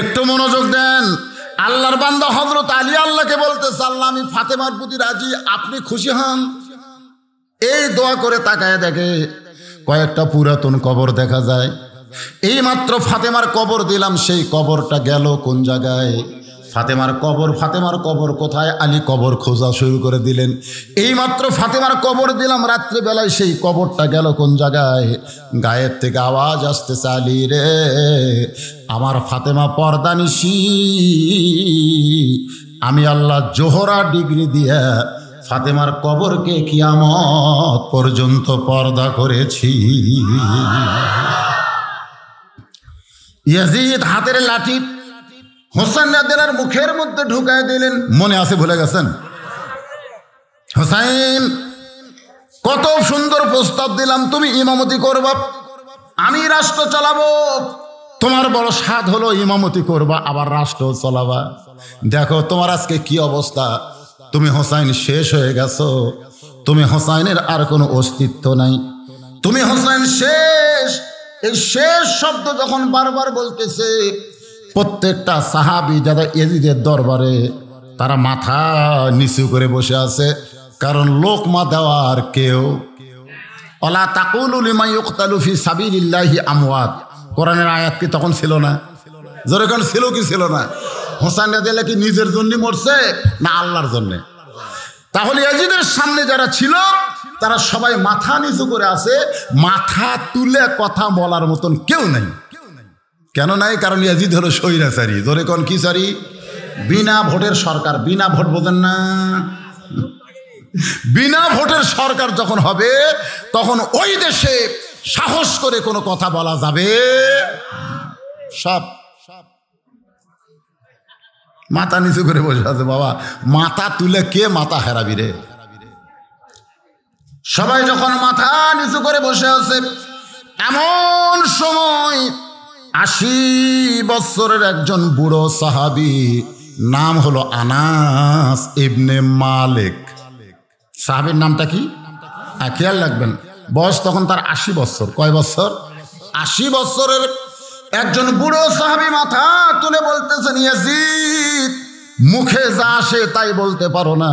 একটু মনোযোগ দেন। আল্লাহর বান্দা হজরত আলী আল্লাহকে বলতেছে, আল্লাহ, আমি ফাতেমার প্রতি রাজি, আপনি খুশি হন? এই দোয়া করে তাকায় দেখে কয়েকটা পুরাতন কবর দেখা যায়। এই মাত্র ফাতেমার কবর দিলাম, সেই কবরটা গেল কোন জায়গায়? ফাতেমার কবর ফাতেমার কবর কোথায়? আলী কবর খোঁজা শুরু করে দিলেন। এই মাত্র ফাতেমার কবর দিলাম, রাত্রিবেলায় সেই কবরটা গেল কোন জায়গায়? গায়ের থেকে আওয়াজ আসতেছে, আলী রে, আমার ফাতেমা পর্দানিসি আমি আল্লাহ জোহরা ডিগ্রি দিয়া ফাতেমার কবরকে কিয়ামত পর্যন্ত পর্দা করেছি। ইয়াজিদ হাতের লাঠি হোসেন রাদের মুখের মধ্যে ঢুকায় দিলেন। মনে আছে, ভুলে গেছেন? হোসাইন, কত সুন্দর প্রস্তাব দিলাম, তুমি ইমামতি করবা, আমি রাষ্ট্র চালাবো। তোমার বড় স্বাদ হলো ইমামতি করবা, আবার রাষ্ট্র চালাবা। দেখো, তোমার আজকে কি অবস্থা? তুমি হোসাইন শেষ হয়ে গেছো। তুমি হোসাইনের আর কোনো অস্তিত্ব নাই। তুমি হোসাইন শেষ। এই শেষ শব্দ যখন বারবার বলতেছে, প্রত্যেকটা সাহাবি যারা এজিদের দরবারে, তারা মাথা নিচু করে বসে আছে, কারণ লোকমা দেওয়ার কেউ। অলা তাকুলুল ইমা ইউকতালু ফি সাবিলিল্লাহি আমওয়াত। কোরআনের আয়াত কি তখন ছিল না? জোরে কোন ছিল কি ছিল না? হোসেন দিলে কি নিজের জন্য মরছে না আল্লাহর জন্য? তাহলে এজিদের সামনে যারা ছিল তারা সবাই মাথা নিচু করে আছে, মাথা তুলে কথা বলার মতন কেউ নাই। কেন নাই? কারণ ইয়াজিদ হলো স্বৈরাচারী। জোরে কোন কি সারি বিনা ভোটের সরকার, বিনা ভোট বোঝেন না। বিনা ভোটের সরকার যখন হবে, তখন ওই দেশে সাহস করে কোনো কথা বলা যাবে। সব। মাথা নিচু করে বসে আছে, বাবা। মাথা তুলে কে মাথা হেরাবি রে? সবাই যখন মাথা নিচু করে বসে আছে, এমন সময় আশি বছরের একজন বুড়ো সাহাবি, নাম হলো আনাস ইবনে মালিক। সাহাবির নামটা কি? হ্যাঁ খেয়াল রাখবেন, বয়স তখন তার আশি বছর কয় বছর আশি বছরের একজন বুড়ো সাহাবি মাথা তুলে বলতেছেন, ইয়াজিদ, মুখে যা আসে তাই বলতে পারো না।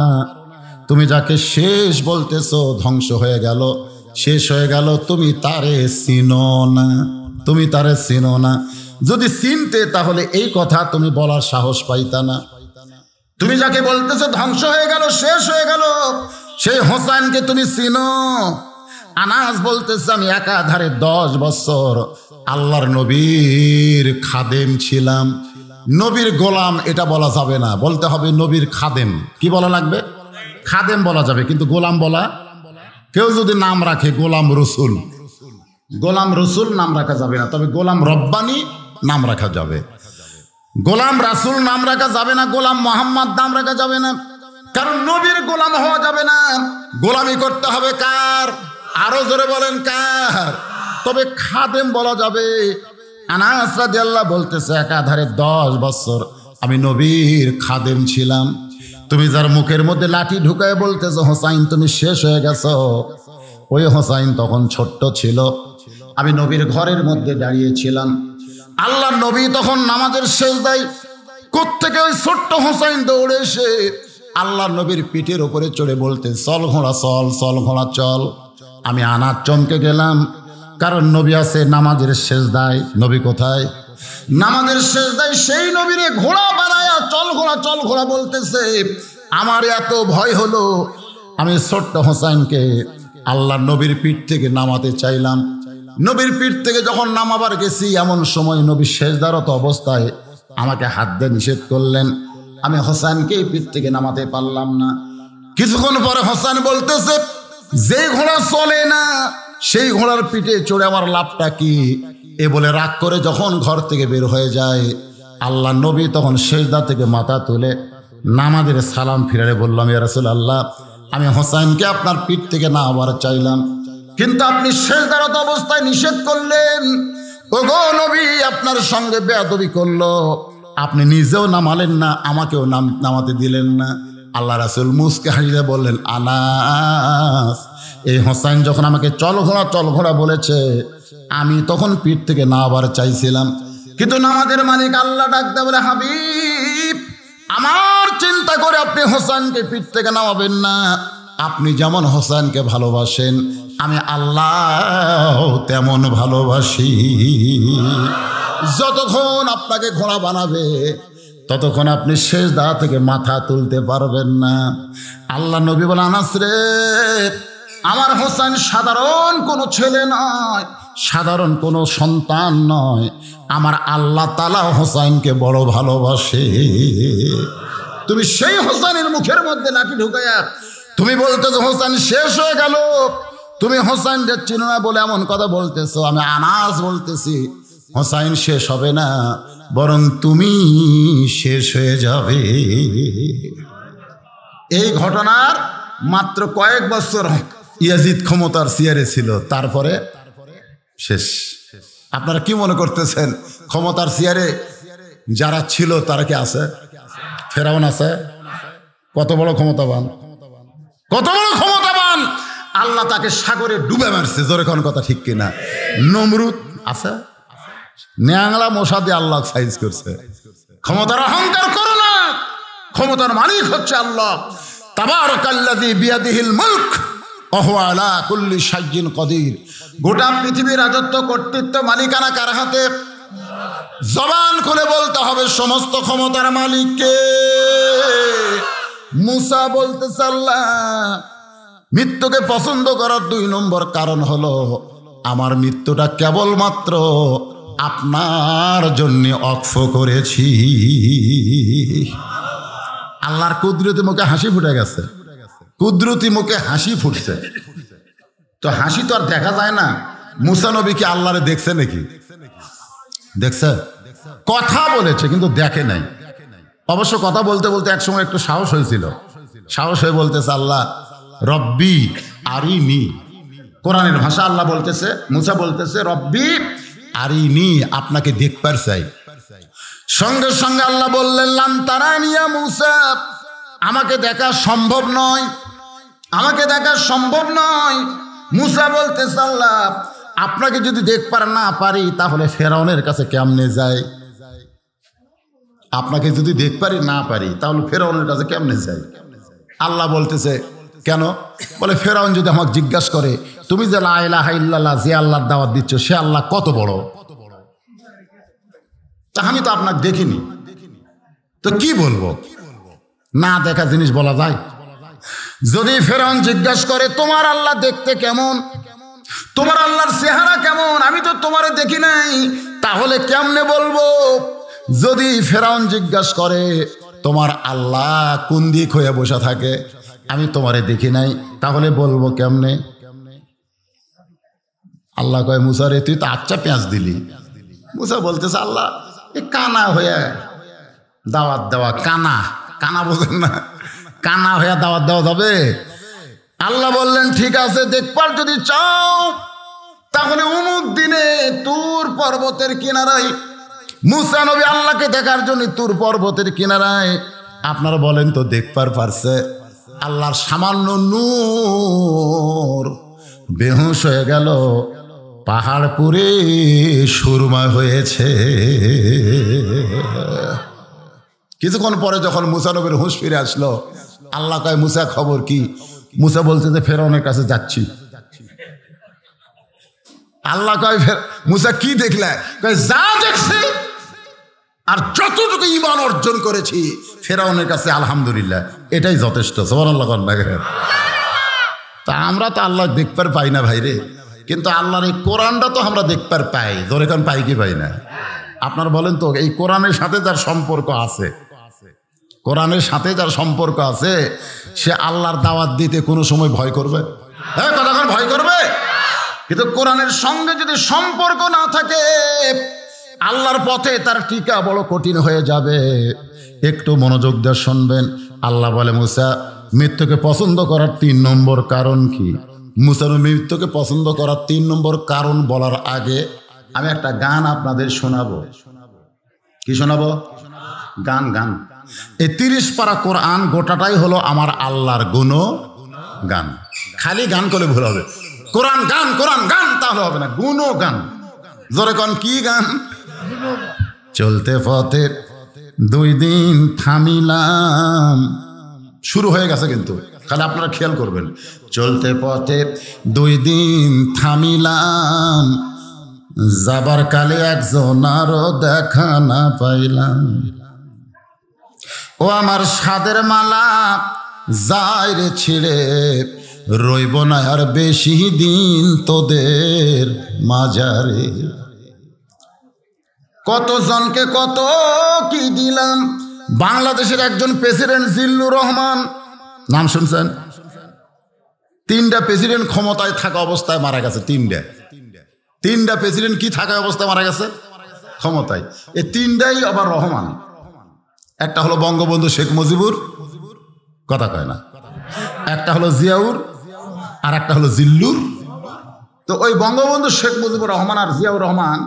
তুমি যাকে শেষ বলতেছো ধ্বংস হয়ে গেল। শেষ হয়ে গেল, তুমি তারে চিনো না। তুমি তারে চিনো না। যদি চিনতে, তাহলে এই কথা তুমি বলার সাহস পাইতা না। তুমি যাকে বলতেছো ধ্বংস হয়ে গেল, শেষ হয়ে গেল, সেই হোসাইনকে তুমি চিনো। আনাস বলতেছে, আমি একাধারে দশ বছর আল্লাহর নবীর খাদেম ছিলাম। নবীর গোলাম, এটা বলা যাবে না। বলতে হবে নবীর খাদেম। কি বলা লাগবে? খাদেম বলা যাবে, কিন্তু গোলাম বলা কেউ যদি নাম রাখে গোলাম রসুল। গোলাম রসুল নাম রাখা যাবে না, তবে গোলাম রব্বানি নাম রাখা যাবে। গোলাম রাসুল নাম রাখা যাবে না, গোলাম মোহাম্মদ নাম রাখা যাবে না। কারণ নবীর গোলাম হওয়া যাবে না। গোলামি করতে হবে কার? আরও জোরে বলেন কার? তবে খাদেম বলা যাবে। আনাস বলতেছে, একাধারে দশ বছর আমি নবীর খাদেম ছিলাম। তুমি যার মুখের মধ্যে লাঠি ঢুকায় বলতেছো, হোসাইন, তুমি শেষ হয়ে গেছো। ওই হোসাইন তখন ছোট্ট ছিল। আমি নবীর ঘরের মধ্যে দাঁড়িয়েছিলাম। আল্লাহ নবী তখন নামাজের শেষ দেয় কোত্থেকে ওই ছোট্ট হোসাইন দৌড়ে এসে আল্লাহ নবীর পিঠের ওপরে চড়ে বলতে, চল ঘোড়া, চল চল ঘোড়া, চল। আমি আনার চমকে গেলাম। কারণ নবী আছে নামাজের শেষ দায় নবী কোথায়? নামাজের শেষ দায় সেই নবীরে ঘোড়া বানায়া চল ঘোড়া চল ঘোড়া বলতেছে, আমার এত ভয় হলো, আমি ছোট্ট হোসাইনকে আল্লাহ নবীর পিঠ থেকে নামাতে চাইলাম। নবীর পিঠ থেকে যখন নামাবার গেছি, এমন সময় নবী শেষদারত অবস্থায় আমাকে হাত দিয়ে নিষেধ করলেন। আমি হোসাইনকে পিঠ থেকে নামাতে পারলাম না। কিছুক্ষণ পরে হোসাইন বলতেছে, যে ঘোড়া চলে না, সেই ঘোড়ার পিঠে চড়ে আমার লাভটা কি? এ বলে রাগ করে যখন ঘর থেকে বের হয়ে যায়, আল্লাহ নবী তখন শেষদা থেকে মাথা তুলে নামাজের সালাম ফিরারে বললাম ইয়ারসুল আল্লাহ আমি হোসাইনকে আপনার পিঠ থেকে না আবার চাইলাম। কিন্তু আপনি শেষদারত অবস্থায় নিষেধ করলেন। ও গো নবী, আপনার সঙ্গে বেয়াদবি করল। আপনি নিজেও নামালেন না, আমাকেও নাম নামাতে দিলেন না। আল্লাহ রাসুল মুসকে হাসিয়ে বললেন, আনাস, এই হোসাইন যখন আমাকে চল ঘোড়া চল ঘোড়া বলেছে, আমি তখন পিঠ থেকে না আবার চাইছিলাম। কিন্তু নামাজের মালিক আল্লাহ ডাকতে বলে, হাবিব, আমার চিন্তা করে আপনি হোসাইনকে পিঠ থেকে নামাবেন না। আপনি যেমন হোসাইনকে ভালোবাসেন, আমি আল্লাহ তেমন ভালোবাসি। যতক্ষণ আপনাকে ঘোড়া বানাবে ততক্ষণ আপনি শেষ দা থেকে মাথা তুলতে পারবেন না। আল্লাহ নবী বলে আনাস রে, আমার হোসেন সাধারণ কোনো ছেলে নয়, সাধারণ কোনো সন্তান নয়। আমার আল্লাহ তালা হোসাইনকে বড় ভালোবাসে। তুমি সেই হোসেনের মুখের মধ্যে লাঠি ঢুকাইয়া তুমি বলতেছো হোসেন, শেষ হয়ে গেল। তুমি হোসাইন চিনো না বলে এমন কথা বলতেছো। আমি আনাস বলতেছি হোসাইন শেষ হবে না। বরং তুমি শেষ হয়ে যাবে। এই ঘটনার মাত্র কয়েক বছর ইয়াজিদ ক্ষমতার সিয়ারে ছিল, তারপরে শেষ। আপনারা কি মনে করতেছেন, ক্ষমতার সিয়ারে যারা ছিল তারা কি আছে? ফেরাউন আছে। কত বড় ক্ষমতাবান? কত বড় ক্ষমতাবান! আল্লাহ তাকে সাগরে ডুবে মারছে, জোরে কোন কথা ঠিক কিনা? নমরুদ আছে? ন্যাংলা মশা দিয়ে আল্লাহ সাইজ করছে। ক্ষমতার অহংকার করো না। ক্ষমতার মালিক হচ্ছে আল্লাহ। তাবারকাল্লাযী বিয়াদিহিল মুলক আলা কুল্লি শাইইন কদির। গোটা পৃথিবীর রাজত্ব, কর্তৃত্ব, মালিকানা কার হাতে? জবান খুলে বলতে হবে, সমস্ত ক্ষমতার মালিককে। মুসা বলতে আল্লাহ, মৃত্যুকে পছন্দ করার দুই নম্বর কারণ হলো, আমার মৃত্যুটা কেবলমাত্র আপনার জন্য অক্ষ করেছি। আল্লাহর কুদরতি মুখে হাসি ফুটে গেছে। কুদরতি মুখে হাসি ফুটছে। তো হাসি তো আর দেখা যায় না। মুসা নবী কি আল্লাহরে দেখছে নাকি? দেখছে? কথা বলেছে, কিন্তু দেখে নাই। অবশ্য কথা বলতে বলতে একসময় একটু সাহস হয়েছিল। সাহস হয়ে বলতেছে আল্লাহ, রব্বি আরিনি। কোরআনের ভাষা আল্লাহ বলতেছে, মুসা বলতেছে, রব্বি আরিনি আপনাকে দেখবার চাই। সঙ্গে সঙ্গে আল্লাহ বললেন লাম তারানিয়া মুসা, আমাকে দেখা সম্ভব নয়, আমাকে দেখা সম্ভব নয়। মুসা বলতে আল্লাহ আপনাকে যদি দেখবার না পারি, তাহলে ফেরাউনের কাছে কেমনে যায় আপনাকে যদি দেখপারি না পারি, তাহলে ফেরাউনের কাছে কেমনে যায় আল্লাহ বলতেছে কেন? বলে, ফেরাউন যদি আমাকে জিজ্ঞাসা করে, তুমি যে ইল্লাল্লাহ যে আল্লাহর দাওয়াত দিচ্ছ, সে আল্লাহ কত বড়? তা আমি তো আপনাকে দেখিনি। তো কি বলব? না দেখা জিনিস বলা যায়। যদি ফেরাউন জিজ্ঞাসা করে, তোমার আল্লাহ দেখতে কেমন? তোমার আল্লাহর চেহারা কেমন? আমি তো তোমারে দেখি নাই। তাহলে কেমনে বলব? যদি ফেরাউন জিজ্ঞাসা করে, তোমার আল্লাহ কোন দিক হয়ে বসে থাকে? আমি তোমারে দেখি নাই, তাহলে বলব কেমনে? আল্লাহ কয় মুসারে তুই তো আচ্ছা পেঁয়াজ দিলি। মুসা বলতেছে, আল্লাহ, এ কানা হয়ে দাওয়াত দেওয়া, কানা। কানা বোঝেন না, কানা হয়ে দাওয়াত দেওয়া যাবে? আল্লাহ বললেন, ঠিক আছে, দেখবার যদি চাও, তাহলে অমুক দিনে তুর পর্বতের কিনারায়, মুসা নবী আল্লাহকে দেখার জন্য তুর পর্বতের কিনারায়, আপনারা বলেন তো দেখবার পারছে? আল্লাহর সামান্য নূর বেহুশ হয়ে গেল। পাহাড় পুরে সুরমা হয়েছে। কিছুক্ষণ পরে যখন মুসা নবীর হুঁশ ফিরে আসলো, আল্লাহ কয়, মুসা, খবর কি? মুসা বলছে যে, ফেরাউনের কাছে যাচ্ছি। আল্লাহ কয়, ফের, মুসা কি দেখলে? কয়, যা দেখছি আর যতটুকু ইমান অর্জন করেছি ফেরাউনের কাছে আলহামদুলিল্লাহ, এটাই যথেষ্ট আল্লাহ তা আমরা তো আল্লাহ দেখবার পাই না ভাইরে কিন্তু আল্লাহর এই কোরআনটা তো আমরা দেখবার পাই ধরে কারণ পাই কি পাই না? আপনার বলেন তো, এই কোরআনের সাথে যার সম্পর্ক আছে? কোরআনের সাথে যার সম্পর্ক আছে, সে আল্লাহর দাওয়াত দিতে কোনো সময় ভয় করবে? হ্যাঁ কতক্ষণ ভয় করবে? কিন্তু কোরআনের সঙ্গে যদি সম্পর্ক না থাকে, আল্লাহর পথে তার টিকা বড় কঠিন হয়ে যাবে। একটু মনোযোগ দিয়ে শুনবেন। আল্লাহ বলে, মুসা, মৃত্যুকে পছন্দ করার তিন নম্বর কারণ কি? মুসার মৃত্যুকে পছন্দ করার তিন নম্বর কারণ বলার আগে আমি একটা গান আপনাদের শোনাবো। কি শোনাবো? গান গান। এই তিরিশ পারা কোরআন গোটাটাই হলো আমার আল্লাহর গুণ গান খালি গান করলে ভুল হবে। কোরআন গান কোরআন গান, তাহলে হবে না। গুণ গান জোরে কন, কি গান? চলতে পথে দুই দিন থামিলাম। শুরু হয়ে গেছে কিন্তু। খালি আপনারা খেয়াল করবেন। চলতে পথে দুই দিন থামিলাম। যাবার কালে একজন আরও দেখা না পাইলাম। ও আমার সাদের মালা যায় রে ছিঁড়ে। রইব না আর বেশি দিন তোদের মাজারে কতজনকে কত কি দিলাম? বাংলাদেশের একজন প্রেসিডেন্ট জিল্লুর রহমান। নাম শুনছেন? তিনটা প্রেসিডেন্ট ক্ষমতায় থাকা অবস্থায় মারা গেছে, তিনটা। তিনটা প্রেসিডেন্ট কি থাকা অবস্থায় মারা গেছে? ক্ষমতায়। এই তিনটাই আবার রহমান। একটা হলো বঙ্গবন্ধু শেখ মুজিবুর, কথা কয় না। একটা হলো জিয়াউর, আর একটা হলো জিল্লুর। তো ওই বঙ্গবন্ধু শেখ মুজিবুর রহমান আর জিয়াউর রহমান,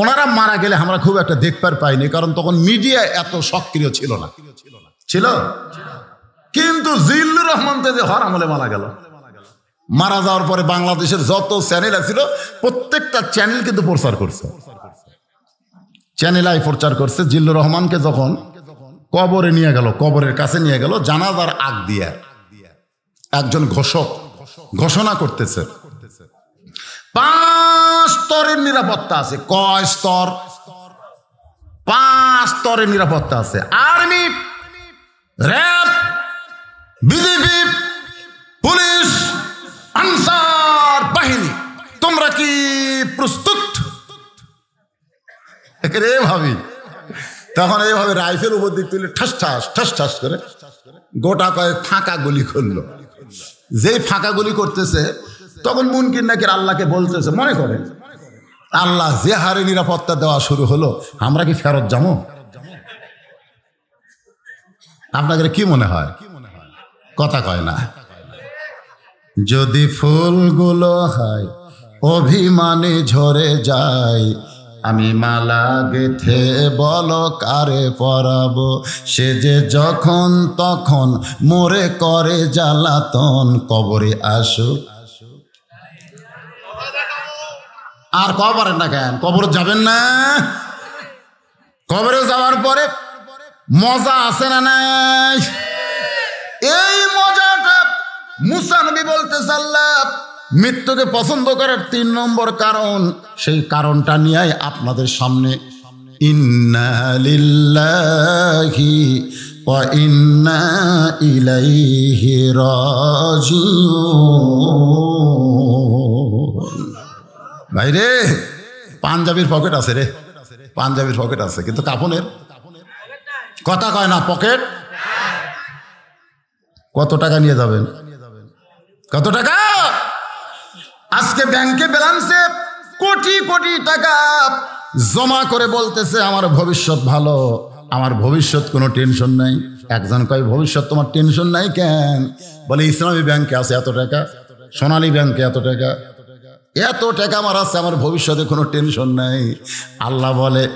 ওনারা মারা গেলে আমরা খুব একটা দেখবার পাইনি, কারণ তখন মিডিয়া এত সক্রিয় ছিল না। ছিল? কিন্তু জিল্লুর রহমান তো যে হর আমলে মারা গেল। মারা যাওয়ার পরে বাংলাদেশের যত চ্যানেল আছিল, প্রত্যেকটা চ্যানেল কিন্তু প্রচার করছে। চ্যানেল আই প্রচার করছে, জিল্লুর রহমানকে যখন কবরে নিয়ে গেল, কবরের কাছে নিয়ে গেল, জানাজার আগ দিয়ে। একজন ঘোষক ঘোষণা করতেছে। পাঁচ স্তরের নিরাপত্তা আছে। কয় স্তর? পাঁচ স্তরের নিরাপত্তা আছে। Army, RAB BJP police, Ansar বাহিনী, তোমরা কি প্রস্তুত? ভাবি তখন এইভাবে রাইফেল উপর দিক তুলে ঠাস ঠাস ঠাস ঠাস করে গোটা কয়েক ফাঁকা গুলি করল। যেই ফাঁকা গুলি করতেছে তখন মুনকির নাকি আল্লাহকে বলতেছে, মনে করেন আল্লাহ যে হারে নিরাপত্তা দেওয়া শুরু হলো, আমরা কি ফেরত যাব? আপনাদের কি মনে হয়? কথা কয় না। যদি ফুলগুলো হয়, অভিমানে ঝরে যায়, আমি মালা গেথে বলো কারে পরাবো। সে যে যখন তখন মোরে করে জ্বালাতন কবরে আসুক। আর কবরেন না কেন? কবরে যাবেন না? কবরে যাওয়ার পরে মজা আছে না নাই? এই মজাটা মুসা নবী বলতে আল্লাহ মৃত্যুকে পছন্দ করার তিন নম্বর কারণ, সেই কারণটা নিয়ে আপনাদের সামনে ইন্না ইলাইহি রাজিউন। ভাই রে, পাঞ্জাবির পকেট আছে রে, পাঞ্জাবির পকেট আছে, কিন্তু কাপনের কথা কয় না পকেট কত টাকা নিয়ে যাবেন? কত টাকা? আজকে ব্যাংকে ব্যালেন্সে কোটি কোটি টাকা জমা করে বলতেছে, আমার ভবিষ্যৎ ভালো, আমার ভবিষ্যৎ কোনো টেনশন নাই। একজন কয়, ভবিষ্যৎ তোমার টেনশন নাই কেন? বলে, ইসলামী ব্যাংকে আছে এত টাকা, সোনালী ব্যাংকে এত টাকা এত টাকা আমার আছে, আমার ভবিষ্যতে কোনো টেনশন নাই। আল্লাহ বলে,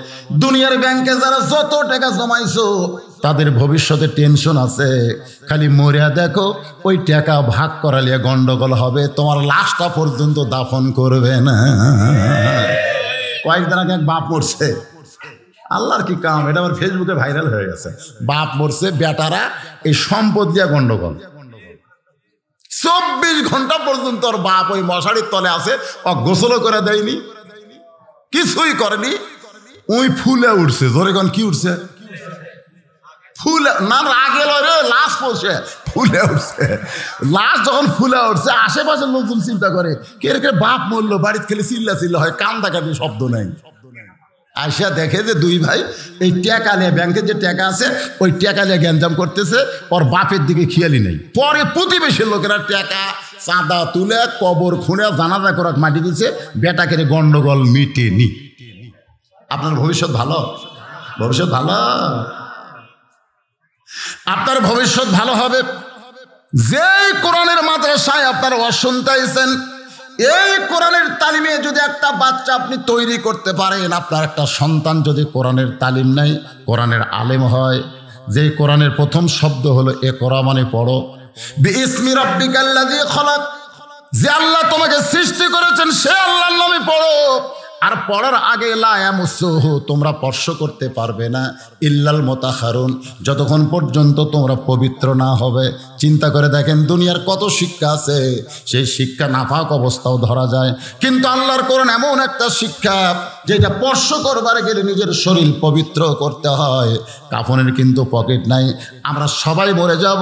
দুনিয়ার ব্যাংকে যারা যত টাকা জমাইছো, তাদের ভবিষ্যতে টেনশন আছে। খালি মরিয়া দেখো, ওই টাকা ভাগ করালিয়া গন্ডগোল হবে, তোমার লাশটা পর্যন্ত দাফন করবে না। কয়েকদিন আগে বাপ মরছে। আল্লাহর কি কাম? এটা আমার ফেসবুকে ভাইরাল হয়ে গেছে। বাপ মরছে, বেটারা এই সম্পদ দিয়া গন্ডগোল। চব্বিশ ঘণ্টা পর্যন্ত ওর বাপ ওই মশারির তলে আছে, ও গোসলও করে দেয়নি, কিছুই করেনি। ওই ফুলে উঠছে ধরে কন কি উঠছে? ফুলে, না আগে লয় লাশ পড়ছে, ফুলে উঠছে। লাশ যখন ফুলে উঠছে, আশেপাশের লোকজন চিন্তা করে, কে কে বাপ মরলো, বাড়িতে খেলে চিল্লা চিল্লা হয়, কান্দা কাটি শব্দ নাই। আসিয়া দেখে যে দুই ভাই এই টাকা নিয়ে ব্যাংকের যে টাকা আছে, ওই টাকা নিয়ে গ্যাঞ্জাম করতেছে, ওর বাপের দিকে খেয়ালি নেই। পরে প্রতিবেশীর লোকেরা টাকা, চাঁদা তুলে কবর খুঁড়ে জানাজা করার মাটি দিচ্ছে বেটাকে গন্ডগোল মিটেনি। আপনার ভবিষ্যৎ ভালো? ভবিষ্যৎ ভালো? আপনার ভবিষ্যৎ ভালো হবে? যেই কোরআনের মাদ্রাসায় আপনার অসন্তাইছেন এই কোরআনের তালিমে যদি একটা বাচ্চা আপনি তৈরি করতে পারেন, আপনার একটা সন্তান যদি কোরআনের তালিম নেয়, কোরআনের আলেম হয় যে কোরআনের প্রথম শব্দ হলো, এ কোরআ মানে পড়ো। খলাক। যে আল্লাহ তোমাকে সৃষ্টি করেছেন, সে আল্লাহর নামে পড়ো। আর পড়ার আগে তোমরা স্পর্শ করতে পারবে না। ইল্লাল মোতাহারুন যতক্ষণ পর্যন্ত তোমরা পবিত্র না হবে। চিন্তা করে দেখেন দুনিয়ার কত শিক্ষা আছে। সেই শিক্ষা নাফাক অবস্থাও ধরা যায়। কিন্তু আল্লাহর করুন এমন একটা শিক্ষা যেটা স্পর্শ করবার গেলে নিজের শরীর পবিত্র করতে হয়। কাফনের কিন্তু পকেট নাই। আমরা সবাই মরে যাব।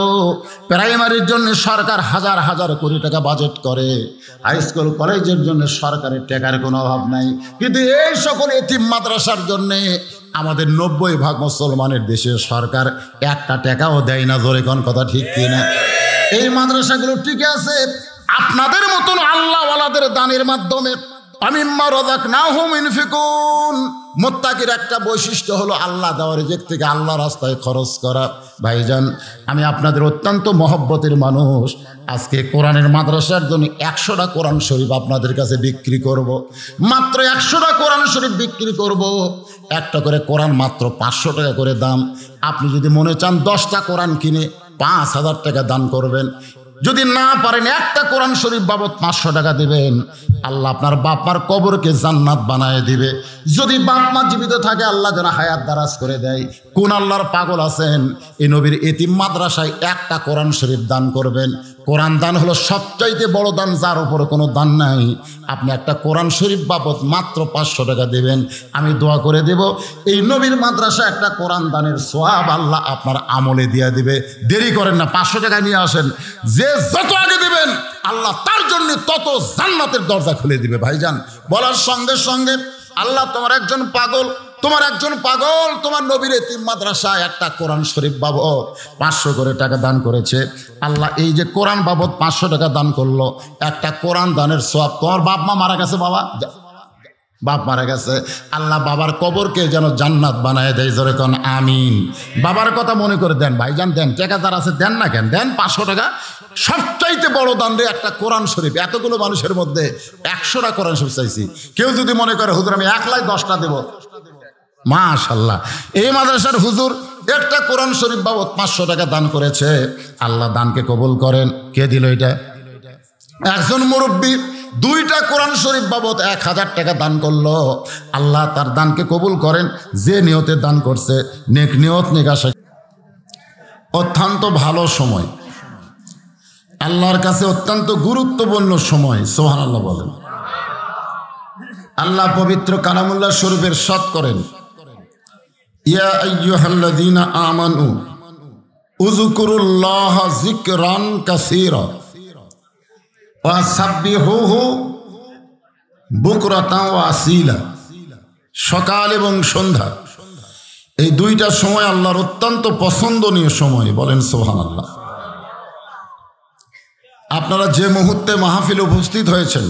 প্রাইমারির জন্য সরকার হাজার হাজার কোটি টাকা বাজেট করে। হাই স্কুল, কলেজের জন্য সরকারের টাকার কোনো অভাব নাই। কিন্তু এই সকল এতিম মাদ্রাসার জন্যে আমাদের নব্বই ভাগ মুসলমানের দেশে সরকার একটা টাকাও দেয় না, জোরে কোন কথা ঠিক কিনা? এই মাদ্রাসাগুলো ঠিক আছে। আপনাদের মতন আল্লাহওয়ালাদের দানের মাধ্যমে আমি রদাক না হুম ইনফিকুন মোত্তাকির একটা বৈশিষ্ট্য হলো আল্লাহ দেওয়ার রেজেক থেকে আল্লাহ রাস্তায় খরচ করা ভাইজান, আমি আপনাদের অত্যন্ত মহব্বতের মানুষ আজকে কোরআনের মাদ্রাসার জন্য একশোটা কোরআন শরীফ আপনাদের কাছে বিক্রি করব। মাত্র একশোটা কোরআন শরীফ বিক্রি করব। একটা করে কোরআন মাত্র পাঁচশো টাকা করে দাম আপনি যদি মনে চান দশটা কোরআন কিনে পাঁচ হাজার টাকা দান করবেন যদি না পারেন, একটা কোরআন শরীফ বাবদ পাঁচশো টাকা দিবেন। আল্লাহ আপনার বাপমার কবরকে জান্নাত বানায় দিবে। যদি বাপমা জীবিত থাকে, আল্লাহ যেন হায়াত দারাজ করে দেয়। কোন আল্লাহর পাগল আছেন? এ নবীর এতিম মাদ্রাসায় একটা কোরআন শরীফ দান করবেন। কোরআন দান হলো সবচাইতে বড় দান, যার উপরে কোনো দান নাই। আপনি একটা কোরআন শরীফ বাবদ মাত্র পাঁচশো টাকা দেবেন। আমি দোয়া করে দেব, এই নবীর মাদ্রাসা একটা কোরআন দানের সোয়াব আল্লাহ আপনার আমলে দিয়ে দিবে। দেরি করেন না, পাঁচশো টাকা নিয়ে আসেন। যে যত আগে দেবেন, আল্লাহ তার জন্য তত জান্নাতের দরজা খুলে দিবে, ভাইজান। বলার সঙ্গে সঙ্গে আল্লাহ তোমার একজন পাগল তোমার একজন পাগল, তোমার নবীর এতিম মাদ্রাসায় একটা কোরআন শরীফ বাবদ পাঁচশো করে টাকা দান করেছে। আল্লাহ, এই যে কোরআন বাবদ পাঁচশো টাকা দান করল, একটা কোরআন দানের সব তোমার বাপ মা মারা গেছে বাবা? বাপ মারা গেছে। আল্লাহ, বাবার কবরকে যেন জান্নাত বানায় দেয়, জোরে আমিন। বাবার কথা মনে করে দেন, ভাইজান, দেন, টাকা যারা আছে, দেন না কেন? দেন পাঁচশো টাকা। সবচাইতে বড় দান রে একটা কোরআন শরীফ। এতগুলো মানুষের মধ্যে একশোটা কোরআন শরীফ চাইছি। কেউ যদি মনে করে, হুজুর, আমি এক লাখ দশটা দেবো। মাশাল্লাহ এই মাদ্রাসার হুজুর একটা কোরআন শরীফ বাবদ পাঁচশো টাকা দান করেছে। আল্লাহ দানকে কবুল করেন। কে দিল এটা? একজন মুরব্বী দুইটা কোরআন শরীফ বাবদ এক হাজার টাকা দান করল। আল্লাহ তার দানকে কবুল করেন। যে নিয়তে দান করছে, নেক নিয়ত নিকাশে অত্যন্ত ভালো সময়। আল্লাহর কাছে অত্যন্ত গুরুত্বপূর্ণ সময় সোহান আল্লাহ বলেন। আল্লাহ পবিত্র কালামুল্লাহ শরীফের সৎ করেন। সকাল এবং সন্ধ্যা, এই দুইটা সময় আল্লাহর অত্যন্ত পছন্দনীয় সময়, বলেন সুবহানাল্লাহ। আপনারা যে মুহূর্তে মাহফিল উপস্থিত হয়েছেন,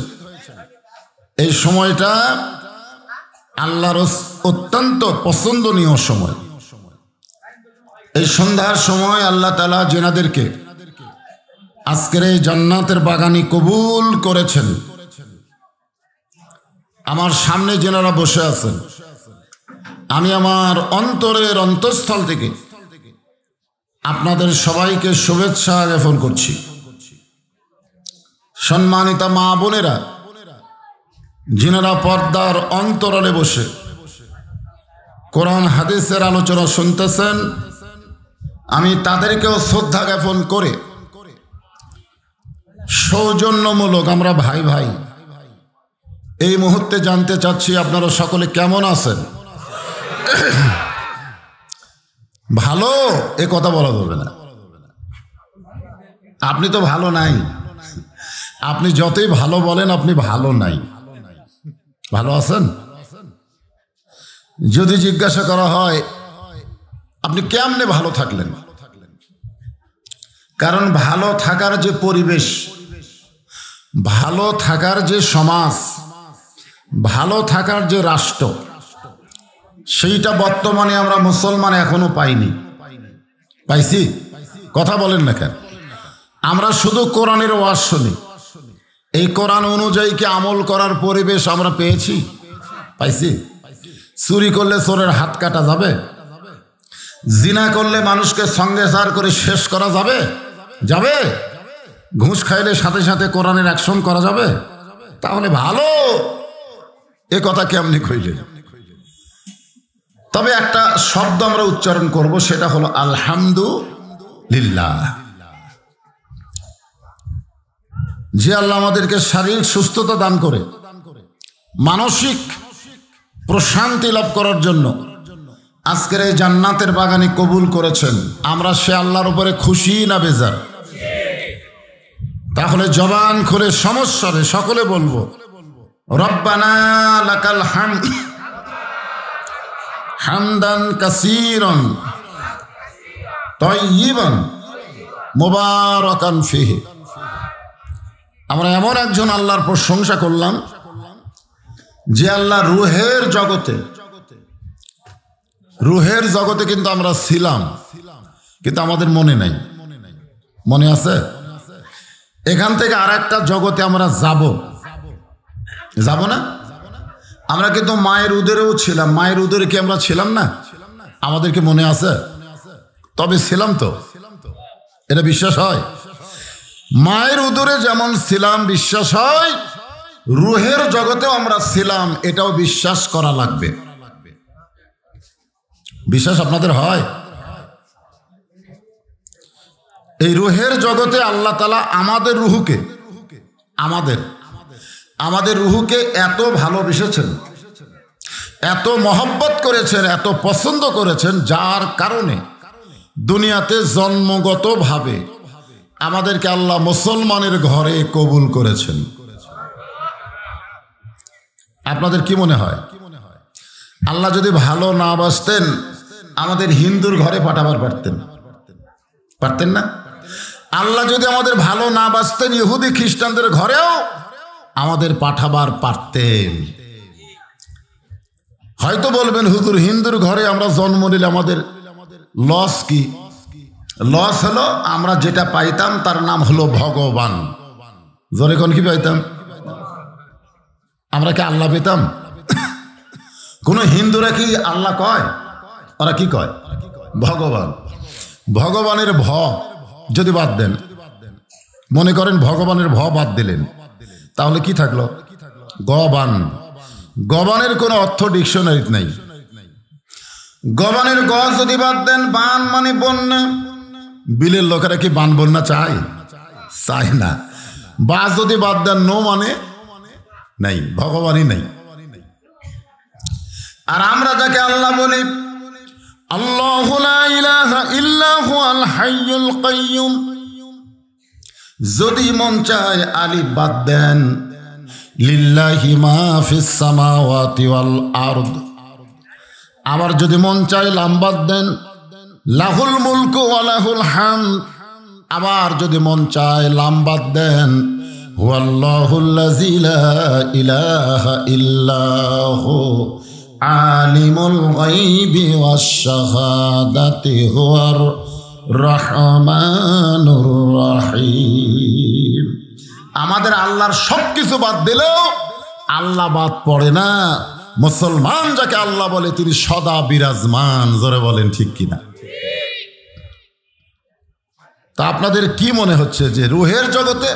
এই সময়টা আল্লাহর অত্যন্ত পছন্দনীয় সময়। এই সন্ধ্যার সময় আল্লাহ তালা জেনাদেরকে আজকের এই জান্নাতের বাগানি কবুল করেছেন। আমার সামনে জেনারা বসে আছেন। আমি আমার অন্তরের অন্তঃস্থল থেকে আপনাদের সবাইকে শুভেচ্ছা জ্ঞাপন করছি। সম্মানিতা মা বোনেরা যিনারা পর্দার অন্তরালে বসে। কোরআন, হাদিসের আলোচনা শুনতেছেন। আমি তাদেরকেও শ্রদ্ধা জ্ঞাপন করে সৌজন্যমূলক আমরা ভাই ভাই, এই মুহূর্তে জানতে চাচ্ছি আপনারা সকলে কেমন আছেন? ভালো? এ কথা বলা যাবে না। আপনি তো ভালো নাই। আপনি যতই ভালো বলেন, আপনি ভালো নাই। ভালো আছেন? যদি জিজ্ঞাসা করা হয়, আপনি কেমনে ভালো থাকলেন? কারণ ভালো থাকার যে পরিবেশ, ভালো থাকার যে সমাজ, ভালো থাকার যে রাষ্ট্র, সেইটা বর্তমানে আমরা মুসলমান এখনও পাইনি। পাইছি? কথা বলেন না কেন? আমরা শুধু কোরআনের ওয়াজ শুনি। এই কোরআন অনুযায়ী কি আমল করার পরিবেশ আমরা পেয়েছি? পাইছি। চুরি করলে চোরের হাত কাটা যাবে? জিনা করলে মানুষকে সঙ্গে সার করে শেষ করা যাবে? যাবে? ঘুষ খাইলে সাথে সাথে কোরআনের অ্যাকশন করা যাবে? তাহলে ভালো। এ কথা কেমনি কইলেন? তবে একটা শব্দ আমরা উচ্চারণ করব, সেটা হলো আলহামদুলিল্লাহ। যে আল্লাহ আমাদেরকে শারীরিক সুস্থতা দান করে, মানসিক প্রশান্তি লাভ করার জন্য আজকের এই জান্নাতের বাগানে কবুল করেছেন। আমরা সে আল্লাহর উপরে খুশি না বেজার? তাহলে জবান খুলে সমস্যারে সকলে বলব। রব্বানা লাকাল হাম, হামদান কাসিরন তয়িবন মোবারকান ফিহে। আমরা এমন একজন আল্লাহর প্রশংসা করলাম, যে আল্লাহ রুহের জগতে রুহের জগতে কিন্তু আমরা ছিলাম, কিন্তু আমাদের মনে নাই। মনে আছে? এখান থেকে আর একটা জগতে আমরা যাব। যাব না? আমরা কিন্তু মায়ের উদরেও ছিলাম। মায়ের উদরে কি আমরা ছিলাম না? আমাদেরকে মনে আছে? তবে ছিলাম তো। এটা বিশ্বাস হয়? মায়ের উদরে যেমন ছিলাম বিশ্বাস হয়, রুহের জগতেও আমরা ছিলাম, এটাও বিশ্বাস করা লাগবে। বিশ্বাস আপনাদের হয়? এই রুহের জগতে আল্লাহ তালা আমাদের রুহুকে, আমাদের আমাদের রুহুকে এত ভালোবেসেছেন, এত মহব্বত করেছেন, এত পছন্দ করেছেন, যার কারণে দুনিয়াতে জন্মগতভাবে আমাদেরকে আল্লাহ মুসলমানের ঘরে কবুল করেছেন। আপনাদের কি মনে হয়? আল্লাহ যদি ভালো না বাসতেন, আমাদের হিন্দুর ঘরে পাঠাবার পারতেন। পারতেন না? আল্লাহ যদি আমাদের ভালো না বাসতেন, ইহুদি খ্রিস্টানদের ঘরেও আমাদের পাঠাবার পারতেন। হয়তো বলবেন, হুজুর, হিন্দুর ঘরে আমরা জন্ম নিলে আমাদের লস কি? লস হলো, আমরা যেটা পাইতাম, তার নাম হলো ভগবান। জোরে কোন কি পাইতাম? আমরা কি আল্লাহ পেতাম? কোন হিন্দুরা কি আল্লাহ কয়? ওরা কি কয়? ভগবান। ভগবানের ভ যদি বাদ দেন, মনে করেন ভগবানের ভ বাদ দিলেন, তাহলে কি থাকল? গবান। গবানের কোনো অর্থ ডিকশনারিত নেই। গবানের গ যদি বাদ দেন, বান মানে বন্যা। বিলের লোকেরা কি বান বন্যা চায়? চায় না। বা যদি বাদ দেন নো মানে নাই, ভগবানই নাই। আর আমরা যাকে আল্লাহ বলি, আল্লাহ যদি মন চায় আলি বাদ দেন, লিল্লাহি ওয়াল আবার যদি মন চায় লাম্বাদ দেন লাহুল মুলক ওয়ালাহুল হাম। আবার যদি মন চায় লাম্বাদ দেন। আমাদের আল্লাহর সব কিছু বাদ দিলেও আল্লাহ বাদ পড়ে না। মুসলমান যাকে আল্লাহ বলে তিনি সদা বিরাজমান। জোরে বলেন ঠিক কিনা? তা আপনাদের কি মনে হচ্ছে যে রুহের জগতে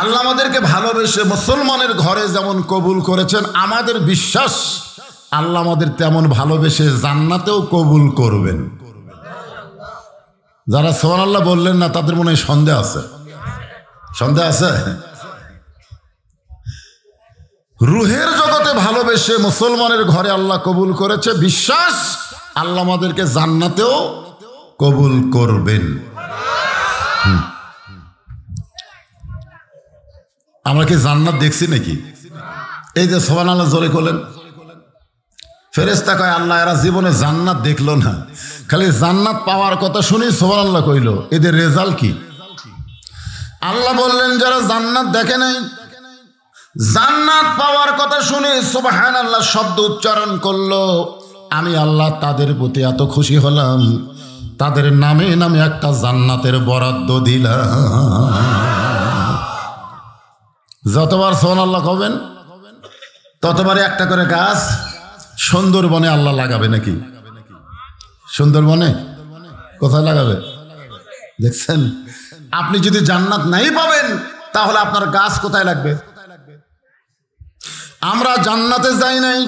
আল্লাহ আমাদেরকে ভালোবেসে মুসলমানের ঘরে যেমন কবুল করেছেন, আমাদের বিশ্বাস আল্লাহ আমাদের তেমন ভালোবেসে জান্নাতেও কবুল করবেন। যারা সোহান আল্লাহ বললেন না, তাদের মনে সন্দেহ আছে। সন্দেহ আছে? রুহের জগতে ভালোবেসে মুসলমানের ঘরে আল্লাহ কবুল করেছে, বিশ্বাস আল্লাহ আমাদেরকে জান্নাতেও কবুল করবেন। আমরা কি জান্নাত দেখছি নাকি? এই যে সোহান আল্লাহ জোরে করলেন ফেরেস্তা কয়, আল্লাহ, এরা জীবনে জান্নাত দেখল না। খালি জান্নাত পাওয়ার কথা শুনি সোহান আল্লাহ কইল, এদের রেজাল্ট কি? আল্লাহ বললেন, যারা জান্নাত দেখে নাই, জান্নাত পাওয়ার কথা শুনে সোবাহান আল্লাহ শব্দ উচ্চারণ করল। আমি আল্লাহ তাদের প্রতি এত খুশি হলাম। তাদের নামে নামে একটা জান্নাতের বরাদ্দ দিলাম। যতবার সোহান আল্লাহ কবেন ততবারে একটা করে গাছ সুন্দরবনে আল্লাহ লাগাবে নাকি? সুন্দরবনে? কোথায় লাগাবে? দেখছেন? আপনি যদি জান্নাত নাই পাবেন, তাহলে আপনার গাছ কোথায় লাগবে? আমরা জান্নাতে যাই নাই,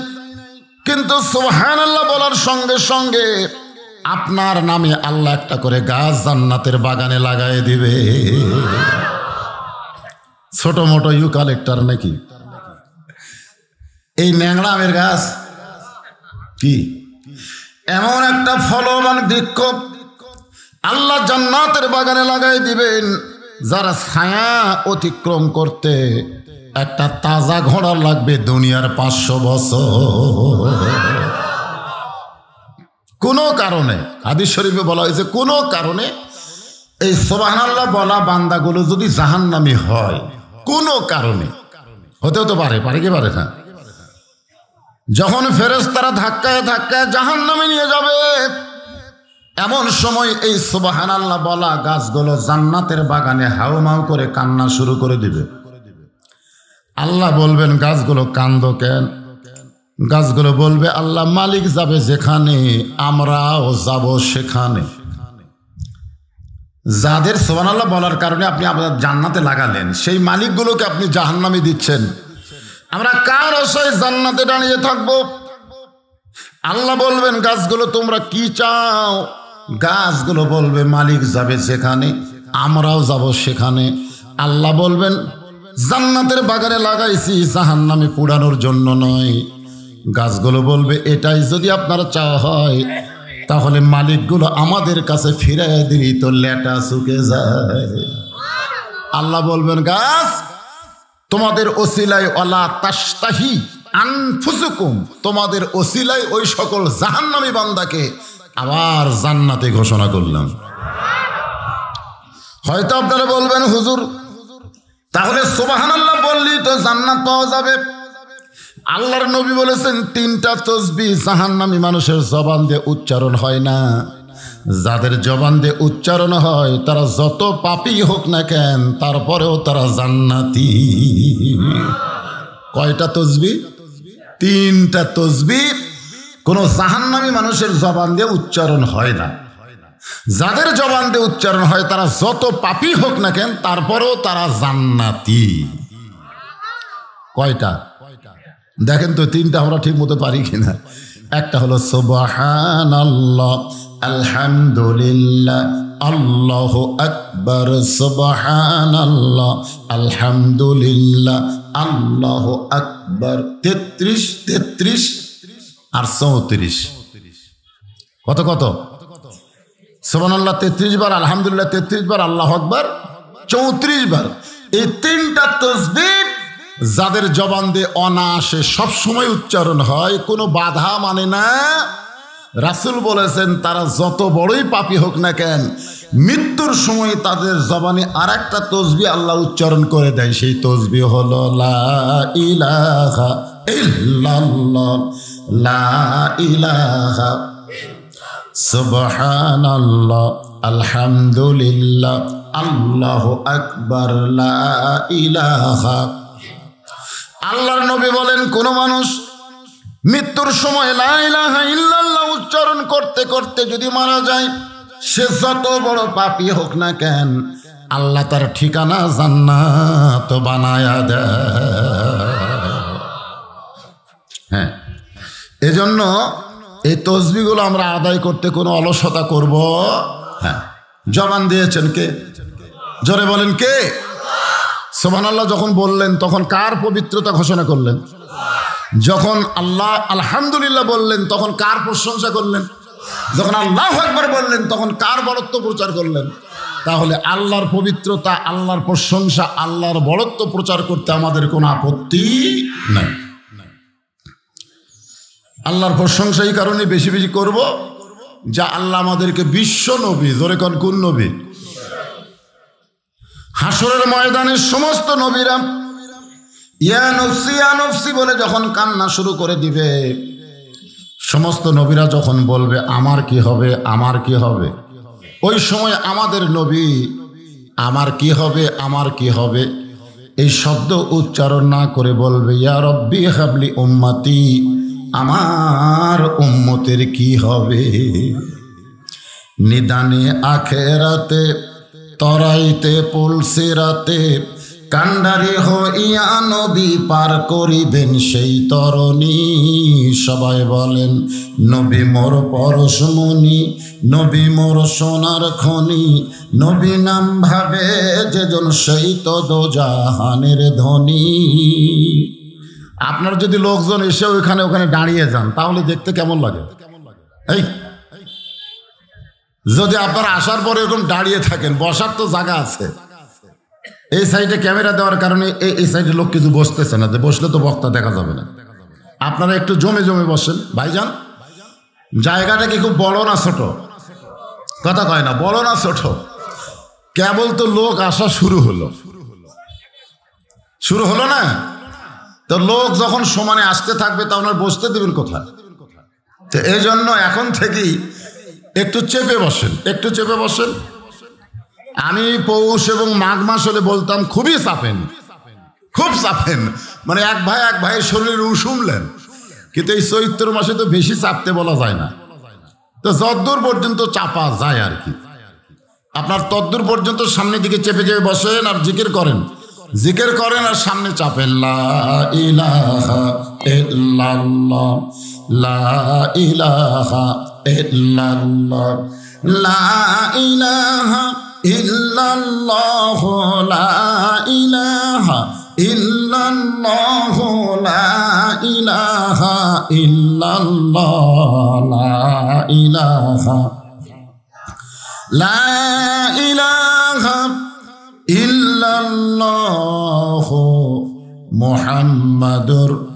কিন্তু সোহান আল্লাহ বলার সঙ্গে সঙ্গে আপনার নামে আল্লাহ একটা করে গাছ জান্নাতের বাগানে লাগাই দিবে। ছোট মোটো ইউ কালেক্টর নাকি? এই ন্যাংরা আমের গাছ? কি? এমন একটা ফলবান বৃক্ষ আল্লাহ জান্নাতের বাগানে লাগাই দিবেন, যারা ছায়া অতিক্রম করতে একটা তাজা ঘোড়া লাগবে দুনিয়ার পাঁচশো বছর। কোনো কারণে, হাদিস শরীফে বলা হয়েছে কোনো কারণে এই সোবাহান আল্লাহ বলা বান্দাগুলো যদি জাহান্নামি হয়, কোনো কারণে, হতেও তো পারে পারে কি পারে না? যখন ফেরেস তারা ধাক্কায় ধাক্কায় জাহান নামে নিয়ে যাবে, এমন সময় এই সুবাহান বলা গাছগুলো জান্নাতের বাগানে হাউ মাউ করে কান্না শুরু করে দিবে। আল্লাহ বলবেন, গাছগুলো কান্দ কেন? গাছগুলো বলবে, আল্লাহ মালিক যাবে যেখানে, আমরাও যাব সেখানে। যাদের সোহান আল্লাহ বলার কারণে আপনি আপনার জান্নাতে লাগালেন, সেই মালিকগুলোকে আপনি জাহান্নামে দিচ্ছেন। আমরা কার আশায় জান্নাতে দাঁড়িয়ে থাকব? আল্লাহ বলবেন, গাছগুলো তোমরা কি চাও? গাছগুলো বলবে, মালিক যাবে যেখানে, আমরাও যাব সেখানে। আল্লাহ বলবেন, জান্নাতের বাগানে লাগাইছি, জাহান্নামে পুরানোর জন্য নয়। গাছগুলো বলবে, এটাই যদি আপনারা চাওয়া হয়, তাহলে মালিকগুলো আমাদের কাছে ফিরে দিলি, তো লেটা শুকে যায়। আল্লাহ বলবেন, গাছ, তোমাদের ওসিলাই অলা তাস্তাহি আনফুসুকুম, তোমাদের ওসিলাই ওই সকল জাহান্নামি বান্দাকে আবার জান্নাতে ঘোষণা করলাম। হয়তো আপনারা বলবেন, হুজুর, তাহলে সোবাহান আল্লাহ বললি তো জান্নাত পাওয়া যাবে। আল্লাহর নবী বলেছেন, তিনটা তসবি জাহান্নামী মানুষের জবান দিয়ে উচ্চারণ হয় না। যাদের জবান দিয়ে উচ্চারণ হয়, তারা যত পাপি হোক না কেন, তারপরেও তারা জান্নাতি। কয়টা তসবি? তিনটা তসবি। কোন জাহান্নামী মানুষের জবান দিয়ে উচ্চারণ হয় না। যাদের জবান দিয়ে উচ্চারণ হয়, তারা যত পাপি হোক না কেন, তারপরেও তারা জান্নাতি। কয়টা? দেখেন তো তিনটা আমরা ঠিক মতো পারি কিনা? একটা হলো সুবাহান আল্লাহ আলহামদুলিল্লাহ, আল্লাহ আকবর সুবাহান আল্লাহ আলহামদুলিল্লাহ, আল্লাহ আকবর, তেত্রিশ তেত্রিশ আর চৌত্রিশ। কত কত? সোমান আল্লাহ তেত্রিশ বার, আলহামদুলিল্লাহ তেত্রিশ বার, আল্লাহ আকবর চৌত্রিশ বার। এই তিনটা তসবির যাদের জবান দিয়ে অনাসে সবসময় উচ্চারণ হয়, কোনো বাধা মানে না। রাসুল বলেছেন, তারা যত বড়ই পাপি হোক না কেন, মৃত্যুর সময় তাদের জবানে আর একটা তসবি আল্লাহ উচ্চারণ করে দেয়। সেই তসবি হলো ইলাহা আলহামদুলিল্লাহ, আল্লাহ আকবর ইলাহা আল্লাহর নবী বলেন, কোন মানুষ মৃত্যুর সময় লা ইলাহা ইল্লাল্লাহ উচ্চারণ করতে করতে যদি মারা যায়, সে যত বড় পাপী হোক না কেন, আল্লাহ তার ঠিকানা জান্নাত বানায়া দেয়। হ্যাঁ এজন্য এই তসবিগুলো আমরা আদায় করতে কোনো অলসতা করব? হ্যাঁ জবান দিয়েছেন কে? জোরে বলেন কে? সোহান আল্লাহ যখন বললেন, তখন কার পবিত্রতা ঘোষণা করলেন? যখন আল্লাহ, আলহামদুলিল্লাহ বললেন, তখন কার প্রশংসা করলেন? যখন আল্লাহ একবার বললেন, তখন কার বরত্ব প্রচার করলেন? তাহলে আল্লাহর পবিত্রতা, আল্লাহর প্রশংসা, আল্লাহর বড়ত্ব প্রচার করতে আমাদের কোনো আপত্তি নাই। আল্লাহর প্রশংসা এই কারণে বেশি বেশি করব যা আল্লাহ আমাদেরকে বিশ্ব নবী কন কোন নবী? হাসরের ময়দানের সমস্ত নবীরা ইয়া নফসি বলে যখন কান্না শুরু করে দিবে, সমস্ত নবীরা যখন বলবে, আমার কি হবে? আমার কি হবে? ওই সময় আমাদের নবী, আমার কি হবে? আমার কি হবে? এই শব্দ উচ্চারণ না করে বলবে, ইয়া রব্বি হাবলি উম্মাতি, আমার উম্মতের কি হবে? নিদানে আখেরাতে তরাইতে পুলসিরাতে কান্ডারি হইয়া নবী পার করিবেন সেই তরণী। সবাই বলেন, নবী মোর পরশমণি, নবী মোর সোনার খনি। নবী নাম ভাবে যেজন সেই তদ জাহানের ধনী। আপনার যদি লোকজন এসে ওইখানে ওখানে দাঁড়িয়ে যান, তাহলে দেখতে কেমন লাগে? এই যদি আপনারা আসার পরে এরকম দাঁড়িয়ে থাকেন, বসার তো জায়গা আছে। এই সাইডে ক্যামেরা দেওয়ার কারণে এই সাইডে লোক কিছু বসতেছে না, যে বসলে তো বক্তা দেখা যাবে না। আপনারা একটু জমে জমে বসেন। ভাইজান, জায়গাটা কি খুব বড় না ছোট? কথা কয় না, বড় না ছোট? কেবল তো লোক আসা শুরু হলো। শুরু হলো না? তো লোক যখন সমানে আসতে থাকবে, তা ওনার বসতে দেবেন কোথায়? তো এই জন্য এখন থেকেই একটু চেপে বসেন, একটু চেপে বসেন। আমি পৌষ এবং মাঘ মাস হলে বলতাম খুবই চাপেন, খুব চাপেন। মানে এক ভাই, এক ভাইয়ের শরীরে উষুমলেন কিন্তু এই চৈত্র মাসে তো বেশি চাপতে বলা যায় না। তো যদ্দূর পর্যন্ত চাপা যায় আর কি। আপনার তদ্দূর পর্যন্ত সামনের দিকে চেপে চেপে বসেন আর জিকির করেন। জিকির করেন আর সামনে চাপেন, লা ইল্লাল্লাহ লা ইলাহা ইল্লাল্লাহ লা ইলাহা ইল্লাল্লাহ লা ইলাহা ইল্লাল্লাহ লা ইলাহা লা ইলাহা ইল্লাল্লাহ মুহাম্মাদুর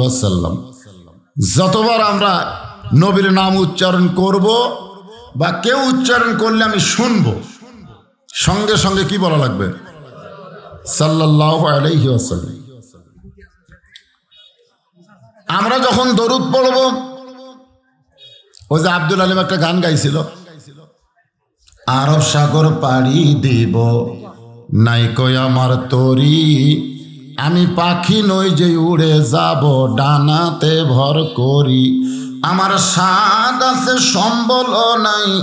ওয়াসাল্লাম। যতবার আমরা নবীর নাম উচ্চারণ করব বা কেউ উচ্চারণ করলে আমি শুনব, সঙ্গে সঙ্গে কি বলা লাগবে? সাল্লাহ আলাইহি ওয়াসাল্লাম। আমরা যখন দরুদ পড়ব, ওই যে আব্দুল আলিম একটা গান গাইছিল, আরব সাগর পাড়ি দিব। নাই কই আমার তরি। আমি পাখি নই যে উড়ে যাব, ডানাতে ভর করি। আমার স্বাদ আছে, সম্বল নাই,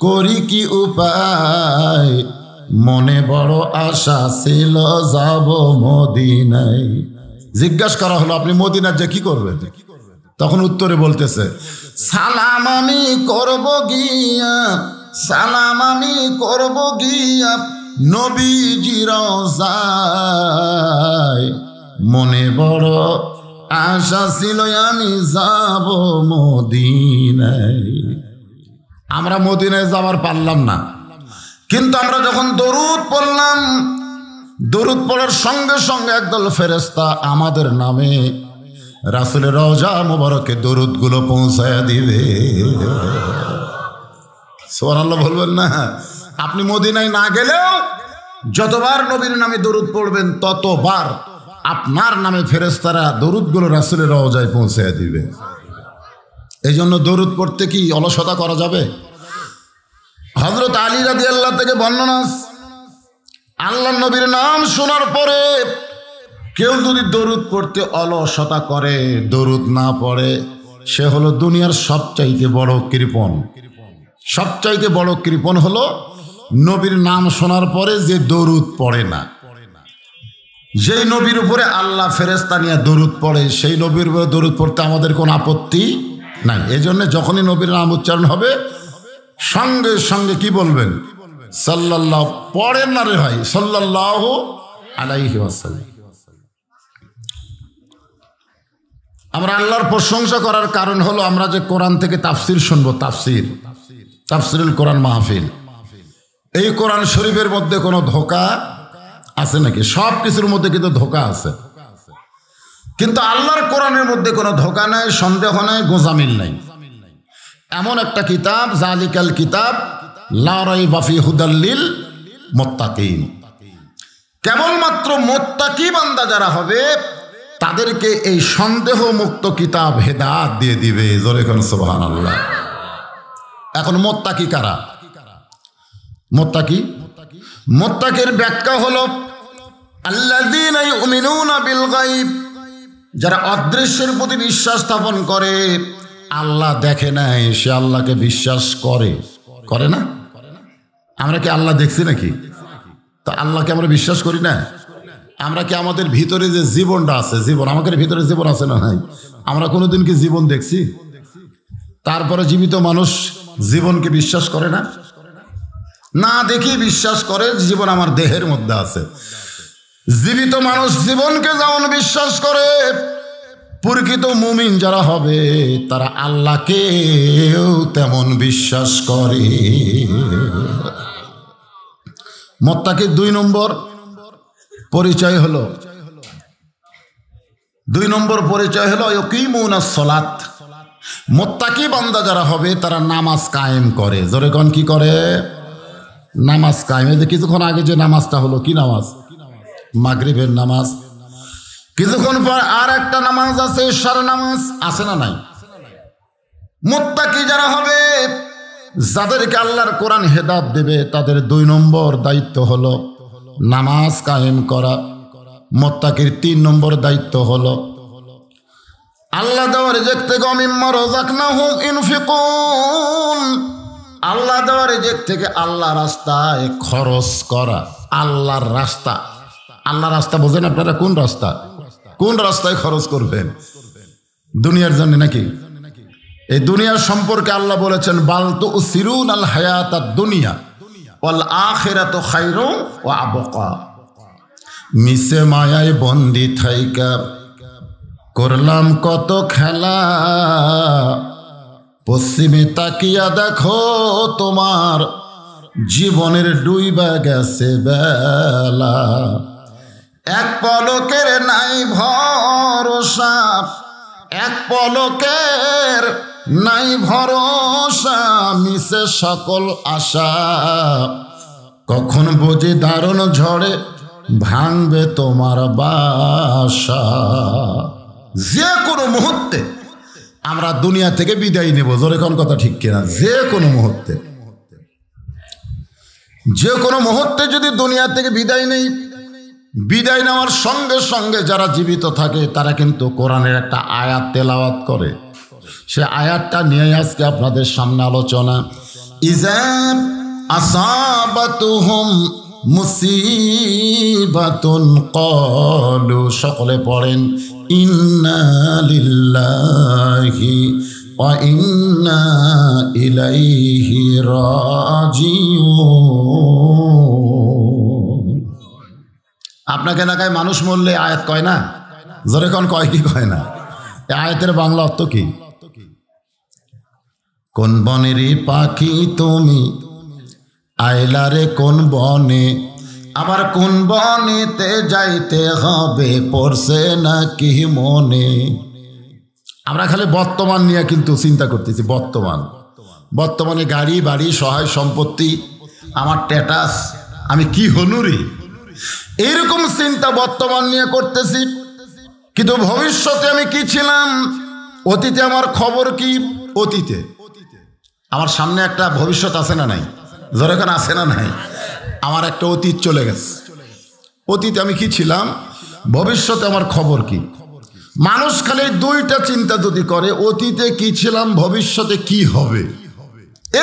করি কি উপায়? মনে বড় আশা ছিল যাব মদিনায়। জিজ্ঞাসা করা হলো, আপনি মদিনার যে কি করবেন? তখন উত্তরে বলতেছে, সালাম আমি করব গিয়া, সালাম আমি করব গিয়া নবীজির মনে বড় আশা ছিল, আমি যাব মদিনায়। আমরা মদিনায় যাওয়ার পারলাম না। কিন্তু আমরা যখন দরুদ পড়লাম, দরুদ পড়ার সঙ্গে সঙ্গে একদল ফেরেস্তা আমাদের নামে রাসুলের রজা মোবারকে দরুদগুলো পৌঁছায় দিবে। সোহান বলবেন না? আপনি মদিনায় না গেলেও যতবার নবীর নামে দরুদ পড়বেন, ততবার আপনার নামে ফেরেস্তারা দরুদগুলো রাসুলের রওজায় পৌঁছে দিবে। এই জন্য দরুদ পড়তে কি অলসতা করা যাবে? হজরত আলী রাদি আল্লাহ থেকে বর্ণনা আল্লাহ নবীর নাম শোনার পরে কেউ যদি দরুদ পড়তে অলসতা করে, দরুদ না পড়ে, সে হলো দুনিয়ার সবচাইতে বড় কৃপণ। সবচাইতে বড় কৃপণ হলো নবীর নাম শোনার পরে যে দরুদ পড়ে না। যেই নবীর উপরে আল্লাহ ফেরেস্তা নিয়ে দরুদ পড়ে, সেই নবীর উপরে দরুদ পড়তে আমাদের কোনো আপত্তি নাই। এই জন্য যখনই নবীর নাম উচ্চারণ হবে, সঙ্গে সঙ্গে কি বলবেন? সাল্লাল্লাহ, পড়েন না রে ভাই, সাল্লাল্লাহ আলাইহি আমরা আল্লাহর প্রশংসা করার কারণ হলো আমরা যে কোরআন থেকে তাফসির শুনব, তাফসির, তাফসিরুল কোরআন মাহফিল। এই কোরআন শরীফের মধ্যে কোনো ধোকা আছে নাকি? সব কিছুর মধ্যে কিন্তু ধোকা আছে। কিন্তু আল্লাহর কোরআনের মধ্যে কোনো ধোকা নাই, সন্দেহ নাই, গোজামিল নাই। এমন একটা কিতাব, জালিকাল কিতাব লারাই বাফি হুদাল্লিল মোত্তাকিন। কেবলমাত্র মোত্তাকি বান্দা যারা হবে, তাদেরকে এই সন্দেহ মুক্ত কিতাব হেদাত দিয়ে দিবে। জোরে কোন সুবহান আল্লাহ এখন মোত্তাকি কারা? মোত্তাকি? মোত্তাকির ব্যাখ্যা হলো গায়ব, যারা অদৃশ্যের প্রতি বিশ্বাস স্থাপন করে, আল্লাহ দেখে নাই, সে আল্লাহকে বিশ্বাস করে। করে না? আমরা কি আল্লাহ দেখছি নাকি? তো আল্লাহকে আমরা বিশ্বাস করি না? আমরা কি আমাদের ভিতরে যে জীবনটা আছে, জীবন, আমাদের ভিতরে জীবন আছে না নাই? আমরা কোনোদিন কি জীবন দেখছি? তারপরে জীবিত মানুষ জীবনকে বিশ্বাস করে না? না দেখি বিশ্বাস করে, জীবন আমার দেহের মধ্যে আছে। জীবিত মানুষ জীবনকে যেমন বিশ্বাস করে, প্রকৃত মুমিন যারা হবে, তারা আল্লাহকেও তেমন বিশ্বাস করে। মত্তাকে দুই নম্বর পরিচয় হলো। দুই নম্বর পরিচয় হলো ইকিমুনা সলাত। মোত্তাকি বান্দা যারা হবে, তারা নামাজ কায়েম করে। জোরে কি করে? নামাজ কায়েম। যে কিছুক্ষণ আগে যে নামাজটা হলো, কি নামাজ? মাগরিবের নামাজ। কিছুক্ষণ পর আর একটা নামাজ আছে সার নামাজ। আছে না নাই? মোত্তাকি যারা হবে, যাদেরকে আল্লাহর কোরআন হেদাত দেবে, তাদের দুই নম্বর দায়িত্ব হলো নামাজ কায়েম করা। মোত্তাকির তিন নম্বর দায়িত্ব হলো আল্লাহ দেওয়ার দেখতে গমিম্মা রোজাক না হুম ইনফিকুন। আল্লাহ দেওয়ার রেজেক থেকে আল্লাহ রাস্তায় খরচ করা। আল্লাহর রাস্তা। আল্লাহ রাস্তা বোঝেন আপনারা কোন রাস্তা? কোন রাস্তায় খরচ করবেন? দুনিয়ার জন্য নাকি? এই দুনিয়ার সম্পর্কে আল্লাহ বলেছেন বালতু সিরুন আল হায়াত দুনিয়া ওয়াল আখিরাত খাইরু ও আবকা। মিশে মায়ায় বন্দি থাইকা। করলাম কত খেলা। পশ্চিমে তাকিয়া দেখো, তোমার জীবনের ডুইবা গেছে বেলা। এক পলকের নাই ভরসা, এক পলকের নাই ভরসা, মিশে সকল আশা। কখন বুঝি দারুণ ঝড়ে ভাঙবে তোমার বাসা। যে কোনো মুহূর্তে আমরা দুনিয়া থেকে বিদায় নেব। জোরে কোন কথা ঠিক কিনা? যে কোনো মুহূর্তে। যে কোনো মুহূর্তে যদি দুনিয়া থেকে বিদায় নেই, বিদায় নেওয়ার সঙ্গে সঙ্গে যারা জীবিত থাকে, তারা কিন্তু কোরআনের একটা আয়াত তেলাওয়াত করে। সে আয়াতটা নিয়ে আজকে আপনাদের সামনে আলোচনা। ইজাব আসাবাতুহুম মুসিবাতুন, কলু, সকলে পড়েন। ইলাইহি আপনাকে এলাকায় মানুষ মরলে আয়াত কয় না? জোরে কোন, কয় কি কয় না? আয়াতের বাংলা অর্থ কি? কোন বনেরই পাখি তুমি? আইলারে কোন বনে আবার কোন বনেতে যাইতে হবে, পড়ছে নাকি মনে? আমরা খালি বর্তমান নিয়ে কিন্তু চিন্তা করতেছি, বর্তমান। বর্তমানে গাড়ি, বাড়ি, সহায় সম্পত্তি, আমার ট্যাটাস আমি কি হনুরি? এইরকম চিন্তা বর্তমান নিয়ে করতেছি। কিন্তু ভবিষ্যতে আমি কি ছিলাম? অতীতে আমার খবর কি? অতীতে। আমার সামনে একটা ভবিষ্যৎ আছে না নাই? যেরকম আছে না নাই? আমার একটা অতীত চলে গেছে। অতীতে আমি কি ছিলাম? ভবিষ্যতে আমার খবর কি? মানুষ খালি দুইটা চিন্তা যদি করে, অতীতে কি ছিলাম, ভবিষ্যতে কি হবে?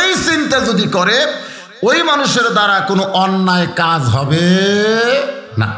এই চিন্তা যদি করে, ওই মানুষের দ্বারা কোনো অন্যায় কাজ হবে না।